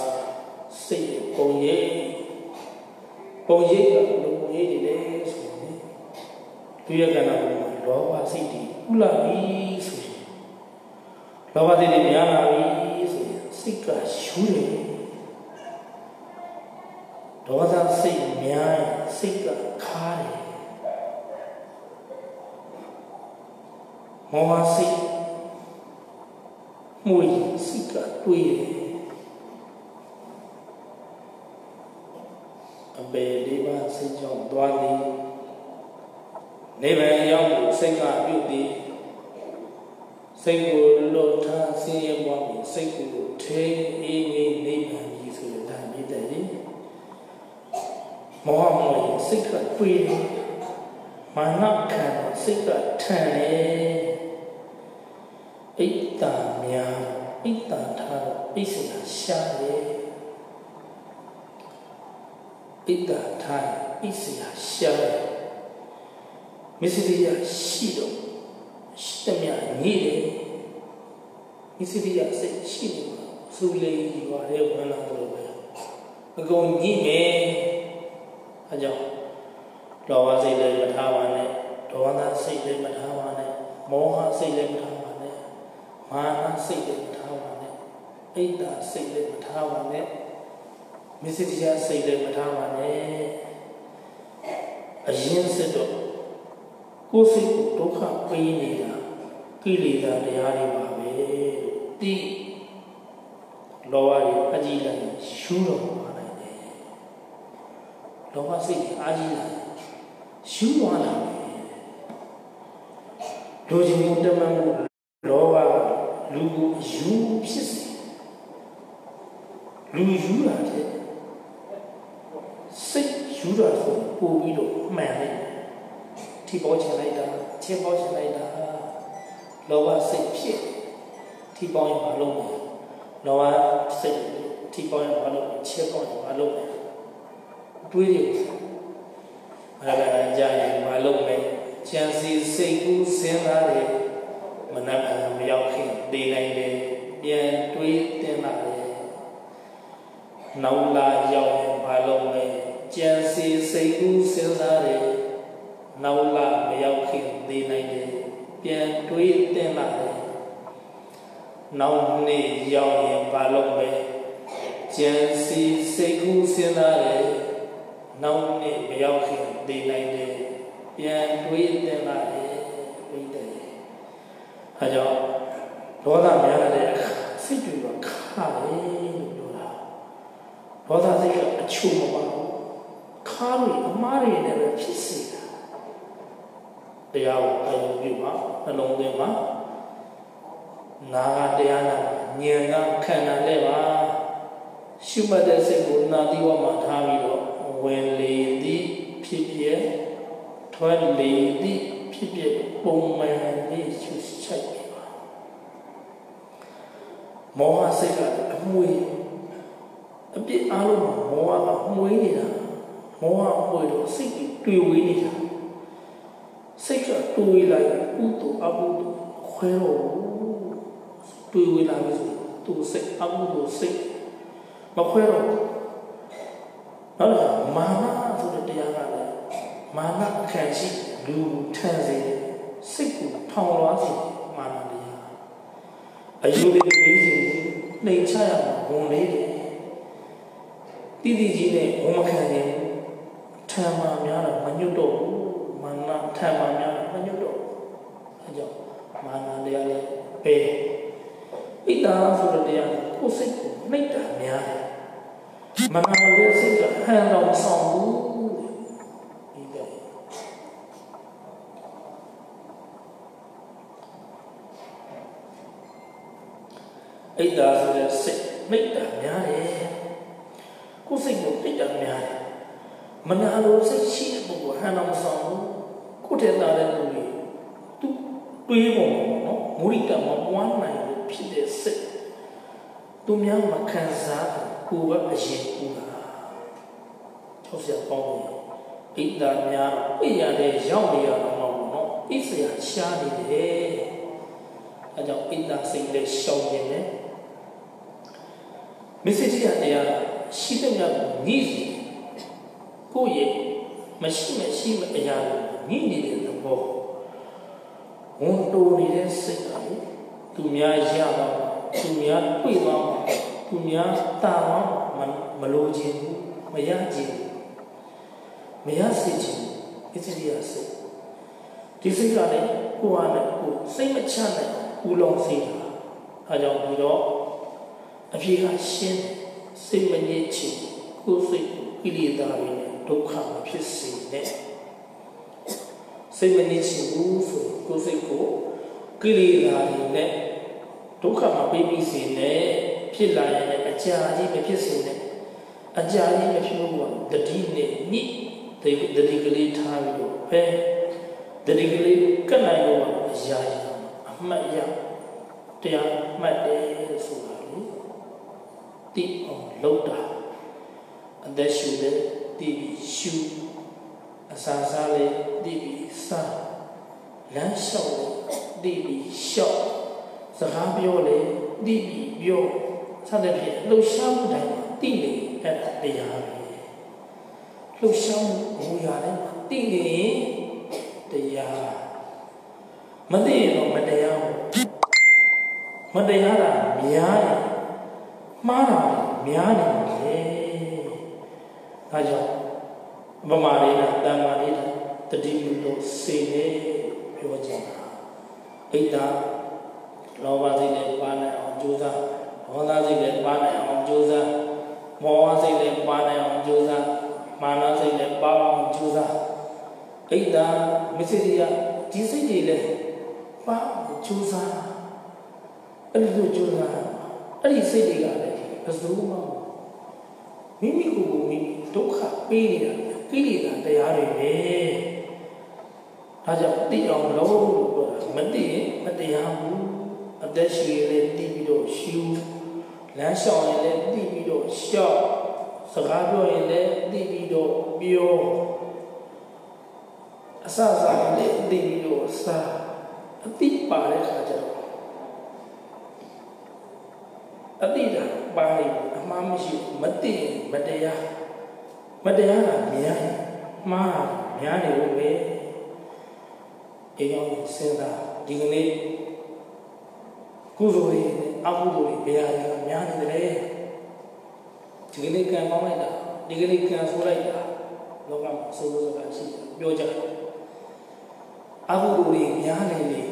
စိတ်ပုံရိပ်ပုံရိပ်ကလုံရိပ်တွေလေဆိုရင်သူရကနာဘုံလောဘစိတ်တွေဥလာပြီဆိုရင်လောဘစိတ်တွေများလာပြီဆိုရင်စိတ်ကရှူးတယ်ဒေါသစိတ်များရင်စိတ်ကခါတယ် မောဟစိတ်မှုရင်စိတ်ကတွေးတယ်အပေလေးပါးစိတ်ကြောင့်သွားသည်နိဗ္ဗာန်ရောက်ဖို့စိတ်ကပြုသည်စိတ်ကိုလွတ်ထားဆင်းရဲပွားပြီးစိတ်ကိုထိအေးအေးနိဗ္ဗာန်ကြီးဆိုတဲ့ဒါမြည်တယ်လေမောဟမောရင်စိတ်ကတွေးတယ်မာနခံစိတ်ကထန်တယ်အိ တ်တာများအိတ်တာထားအိတ်စရာရှားတယ်အိတ်တာထားအိတ်စရာရှားတယ်မစ္စရိယရှိတော့ရှိတဲ့မြညိတယ်မစ္စရိယစိတ်ရှိနေမှာစူလေးကြီးပါတဲ့ဝင်လာတော့ပဲအကုန်ညိမယ်အဲကြောင့်လောဘစိတ်လည်းမထားပါနဲ့ဒေါသစိတ်လည်းမထားပါနဲ့မောဟစိတ်လည်းမထားပါနဲ့ မာနစိတ်လည်းမထားပါနဲ့အိတ်တာစိတ်လည်းမထားပါနဲ့မစ္စရိယစိတ်လည်းမထားပါနဲ့အရင်စစ်တော့ကိုယ်စိတ်ကိုဒုက္ခပေးနေတာကိလေသာတရားတွေပါပဲတိလောဘတွေအကြီးလိုက်ရှူးတော့ပါနိုင်တယ်လောဘစိတ်အာကြီးလိုက်ရှူးသွားလာတယ်လူချင်းမှုတမန်မှုလောဘ လူကိုယူဖြစ်စေလူယူတာတဲ့စိတ်ယူတာဆိုပို့ပြီးတော့မှန်တယ်ထိပေါ်ချင်လိုက်တာချင်းပေါ်ချင်လိုက်တာလောဘစိတ်ဖြစ်ထိပေါ်ရင်မလုပ်ဘူးလောဘစိတ်ထိပေါ်ရင်မလုပ်ဘူးချင်းပေါ်ရင်မလုပ်ဘူးတွေးတယ်မရကကြရင်မလုပ်မယ်ကြံစီစိတ်ကူးစဉ်းစားတယ် မနက်ဖြန်မရောက်ခင်နေနိုင်တယ်ပြန်တွေးတင်လာတယ်နောက်လာရောက်ရင်မလုပ်မယ်ကြံစီစိတ်ကူးစဉ်းစားတယ်နောက်လာမရောက်ခင်နေနိုင်တယ်ပြန်တွေးတင်လာတယ်နောက်နေ့ရောက်ရင်ဘာလုပ်မယ်ကြံစီစိတ်ကူးစဉ်းစားတယ်နောက်နေ့မရောက်ခင်နေနိုင်တယ်ပြန်တွေးတင်လာတယ်ဝိတ္တရေ အဲကြောင့်ဒေါသများတဲ့အခါစိတ်တွေကခါတယ်လို့ပြောတာဒေါသစိတ်ကအချို့မပါဘူးခါတွေအမားတွေနဲ့ပဲဖြစ်စေတာတရားကိုအယုံပြုပါနှလုံးသွင်းပါနာတရားနာဉာဏ်ကခန္ဓာနဲ့ပါရှုမှတ်တဲ့စိတ်ကိုနာသီဝမှာထားပြီးတော့ဝင်လေသည်ဖြစ်ဖြစ်ထွက်လေသည် ဖြစ်ဖြစ်ပုံမှန်လေးရှုချိုက်ပါမောဟစိတ်ကအမွေအပြစ်အားလုံးမောဟကမွေးနေတာမောဟမွေးတော့စိတ်တွေ့ဝေးနေတာစိတ်ကတွေးလိုက်ကုသိုလ်အကုသိုလ်ခွဲတော့တွေးဝေးလာပြီဆိုသူစိတ်အကုသိုလ်စိတ်မခွဲတော့နောက်တော့မာနဆိုတဲ့တရားကလည်းမာနခံရှိလူထန်စေစိတ်ကိုထောင်လွှားစေမာနတရားအယုဒိလေးစီနှိမ်ချရမှာဝန်လေးတယ်တိတိကြီးနဲ့ဝန်မခံရင်ထံမှာများတော့မညွတ်တော့ဘူးမာနထံမှာများတော့မညွတ်တော့အဲကြောင့်မာနတရားလည်းပဲဣဒ္ဓါဆိုတဲ့တရားကိုစိတ်ကိုနှိပ်တာများတယ်မနာလိုစိတ်ကဟန်တော်ဆောင်ဘူးဒီက ဣဒ္ဓါဆိုတဲ့စိတ်နှိပ်တာများတယ်ကိုယ်စိတ်ကိုနှိပ်တာများတယ်မနာလိုစိတ်ရှိတဲ့ပုဂ္ဂိုလ်ဟန်တော်ဆောင်ဘူးကိုယ်တည်းသားတဲ့လူတွေသူတွေးပုံပေါ့နော်မူရိတမပွားနိုင်လို့ဖြစ်တဲ့စိတ်သူများမခံစားကိုယ်ကအရင်ကူတာ၆ဆရာပေါင်းတယ်ဣဒ္ဓများပြရတဲ့ရောက်နေရတော့မဟုတ်ဘူးနော်ဣဆရာရှားနေတယ်အဲကြောင့်ဣဒ္ဓစိတ်နဲ့ရှောင်နေတယ် မစ္စတိယတရားရှိတဲ့များကိုညှိစီကိုယ့်ရဲ့မရှိမရှိမအရာကိုညှိနေတဲ့သဘောဝန်တိုးနေတဲ့စိတ်ကသူများရတော့သူများတွေ့သွားမှာသူများတာသွားမလိုချင်ဘူးမရချင်မရစေချင်အစ္စရိယစိတ်ဒီစိတ်ကလည်းကိုယ်ဟာနဲ့ကိုယ်စိတ်မချနိုင်ဘူးလုံးစေတာအဲကြောင့်ဒီတော့ အဖြေကရှင်းစိတ်မငြိချင်ကိုယ်စိတ်ကိလေသာတွေနဲ့ဒုက္ခမဖြစ်စေနဲ့စိတ်မငြိချင်ဘူးဆိုကိုယ်စိတ်ကိုကိလေသာတွေနဲ့ဒုက္ခမပေးပြီးစေနဲ့ဖြစ်လာရင်အကြာကြီးမဖြစ်စေနဲ့အကြာကြီးမဖြစ်ဘူးကတတိနဲ့ညစ်တတိကလေးထားပြီးတော့ပဲတတိကလေးကတ်နိုင်တော့အရာကြီးအမှတ်ရတရားမှတ်တယ်ဆိုတာ လေတိအောင်လောက်တာအသက်ရှူတဲ့တိပြီးရှူအစာစားလေတိပြီးစားလမ်းလျှောက်လေတိပြီးလျှောက်စကားပြောလေတိပြီးပြောစသဖြင့်လှုပ်ရှားမှုတိုင်းတိနေအဲ့ဒါတရားပဲလှုပ်ရှားမှုဘုရားလည်းတိနေတရားမသိရင်တော့မတရားဘူးမတရားတာများတယ် မှားတာများနေတယ်ဒါကြောင့်ဗမာလေးနဲ့တန်မာလေးနဲ့တတိယလို့စေနေပြောကြတာဣဒ္ဓလောဘစိတ်နဲ့ပါနိုင်အောင်ကြိုးစားဒေါသစိတ်နဲ့ပါနိုင်အောင်ကြိုးစားမောဟစိတ်နဲ့ပါနိုင်အောင်ကြိုးစားမာနစိတ်နဲ့ပါအောင်ကြိုးစားဣဒ္ဓမစ္စရိယဒီစိတ်တွေလည်းပါကြိုးစားအဲ့ဒီလိုကြိုးစားအဲ့ဒီစိတ်တွေကလည်း ဘယ်သူမှမိမိကိုယ်ကိုမိမိဒုက္ခပေးနေတာကိလေသာတရားတွေပဲဒါကြောင့်သိအောင်လုပ်လို့ပြောတာမသိရင်မတရားဘူးအသက်ရှူရင်လည်းသိပြီးတော့ရှူလမ်းလျှောက်ရင်လည်းသိပြီးတော့လျှောက်စကားပြောရင်လည်းသိပြီးတော့ပြောအစစလည်းသိပြီးတော့စားအတိပါတဲ့ခါကျတော့အတိတာ ပါလိမ့်အမှားမရှိမသိရင်မတရားမတရားတာများရင်မှားတာများနေလို့ပဲဒီကြောင့်စဉ်းစားဒီကနေ့ကုသိုလ်တွေအကုသိုလ်တွေဘယ်ဟာတွေကများနေတယ်ဒီကနေ့ကံကောင်းလိုက်တာဒီကနေ့ကံဆိုးလိုက်တာလောကမှာဆိုးဆိုးစကားရှိတယ်ပြောကြတယ်အကုသိုလ်တွေများနေလေ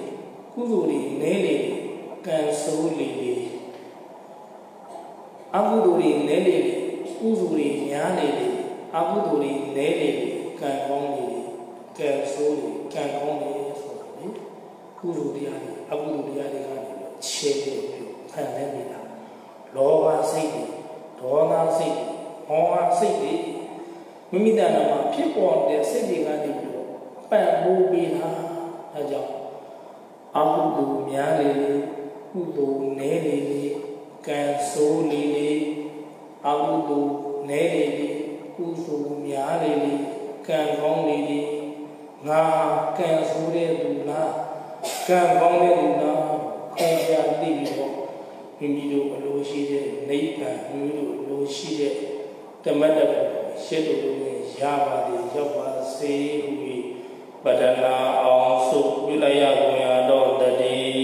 ကုသိုလ်တွေနည်းလေကံဆိုးလေလေ အကုသိုလ်တွေနည်းလေကုသိုလ်တွေများနေတယ်အကုသိုလ်တွေနည်းနေတယ်ကံကောင်းနေတယ်ကံဆိုးနေကံကောင်းနေဆိုတာလေကုသိုလ်တရားတွေအကုသိုလ်တရားတွေကနေခြေပြီးဖန်ဆင်းနေတာလောဘစိတ်တွေဒေါသစိတ်မောဟစိတ်တွေမိမိတဏ္ဍာမှာဖြစ်ပေါ်တဲ့စိတ်တွေကနေပြီးတော့ပံ့ပိုးပေးတာအဲကြောင့်အကုသိုလ်များနေတယ်ကုသိုလ်နည်းနေတယ် ကံဆိုးနေတယ်အကုသိုလ်နည်းနေတယ်ကုသိုလ်များနေတယ်ကံကောင်းနေတယ်ငါကံဆိုးတဲ့သူလားကံကောင်းတဲ့သူလားခေါ်ပြသိပြီးတော့မိမိတို့အလိုရှိတဲ့နိဗ္ဗာန်မိမိတို့အလိုရှိတဲ့တမတ်တရှေ့တို့နဲ့ရပါသည်ရောက်ပါစေဟု၍ပဒနာအောင်ဆုပြလိုက်ရကုန်ရတော့တည်း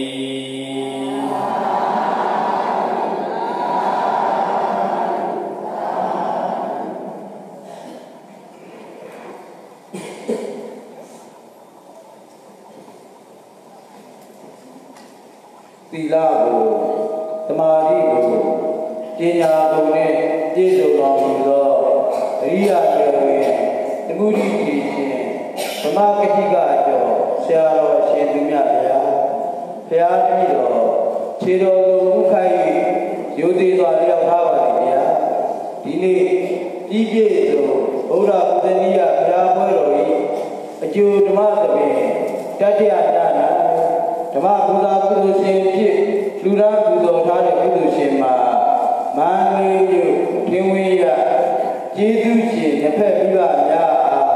ကျေးဇူးရှင်တစ်ဖက်ပြပါများအား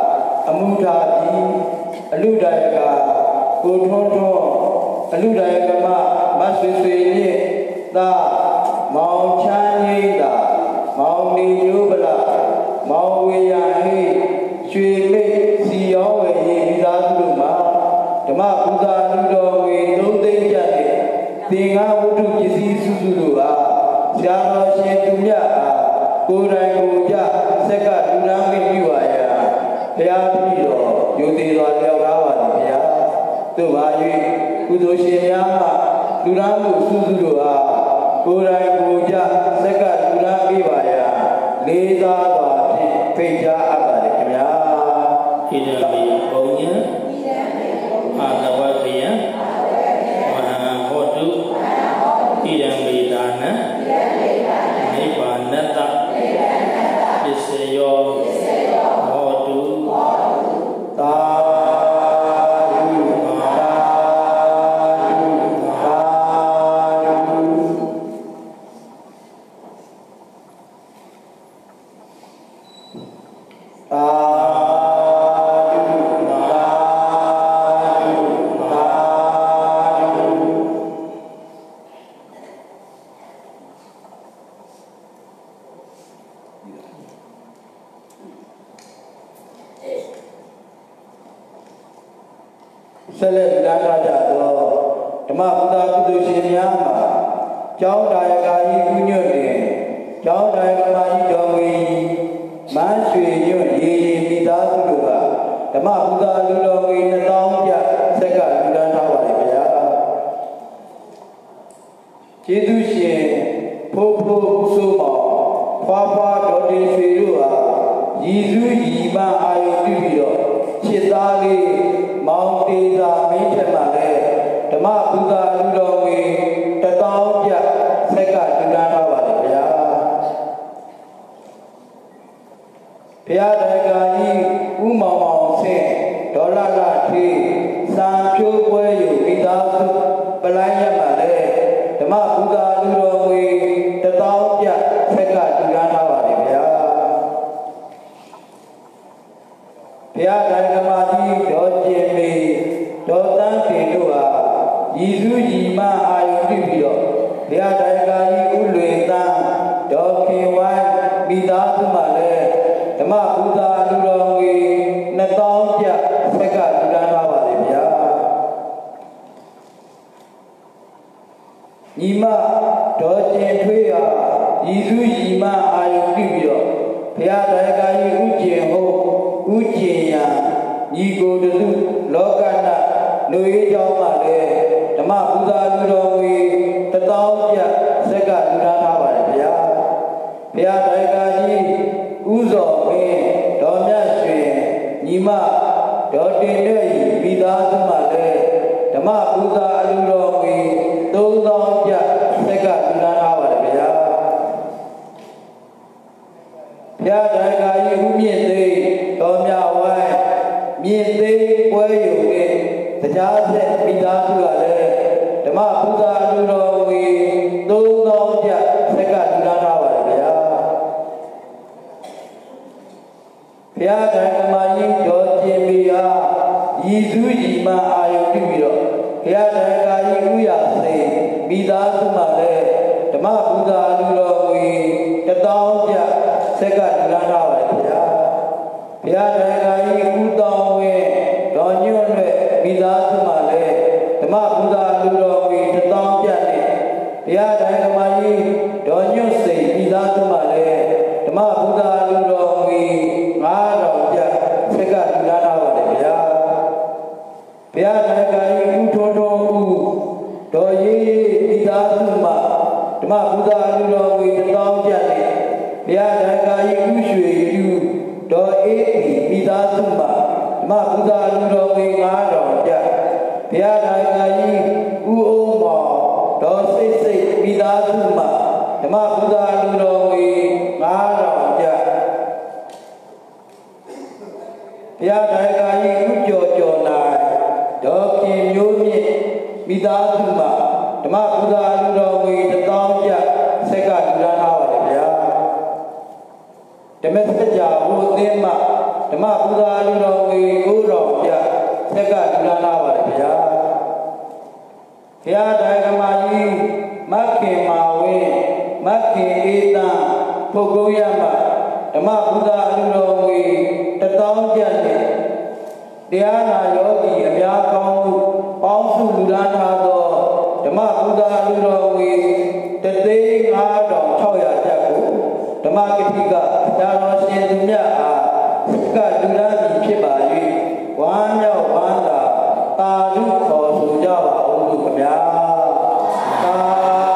အမှုထားပြီးအလူဒါယကကိုထွန်းထွန်းအလူဒါယကမမဆွေဆွေညစ်သာမောင်ချမ်းကြီးသာမောင်နေညိုးပလမောင်ဝေယဟိရွှေမိတ်စီရောဝေရေးမိသားစုတို့မှာဓမ္မပူဇာလူတော်ဝေသုံးသိမ့်ကြတဲ့သင်္ဃဝတ္ထုပစ္စည်းစုစုတို့အားဆရာတော်ရှင်သူမြတ်အား ကိုယ်တိုင်ကိုယ်ကြဆက်ကလူရန်မိပြုပါရာဘုရားပြီးတော်ယုံသေးတော်လျောက်ကားပါလေဗျာတို့ပါ၍ကုသိုလ်ရှင်များမှလူရန်မှုစုစုတို့အားကိုယ်တိုင်ကိုယ်ကြဆက်ကလူရန်မိပါရာလေးစားစွာဖြင့်ဖိတ်ကြားအပ်ပါလေခင်ဗျာဣဒံမေဘုံညံ ဘုရားဒါရကမာကြီးဒေါ်ကျင်မေဒေါ်တန်းတင်တို့ဟာရည်စုရည်မအာယုပြုပြီးတော့ဘုရားဒါရကကြီးဥလွေတန်းဒေါ်ခင်ဝိုင်းမိသားစုမှလည်းဓမ္မပူဇာလူတော်ငွေ2000ပြဆက်ကလူတန်းထားပါလေဗျာညီမဒေါ်ကျင်ထွေးဟာရည်စု မခင်မာဝဲမခင်အေးတံဖုတ်ကုန်းရမဓမ္မဘုရားအလူတော်ဝေတတောင်းပြတဲ့တရားနာယောဂီအများကောင်းမှုပေါင်းစုလူသားထားသောဓမ္မဘုရားအလူတော်ဝေတသိန်း5600ကျပ်ကိုဓမ္မကတိကတရားတော်ရှင်သူများအားကလူသားသည်ဖြစ်ပါ၍ဝါမြောက်ဝါသာတာလူခေါ်ဆိုကြပါဦးသူခင်ဗျာ Amen.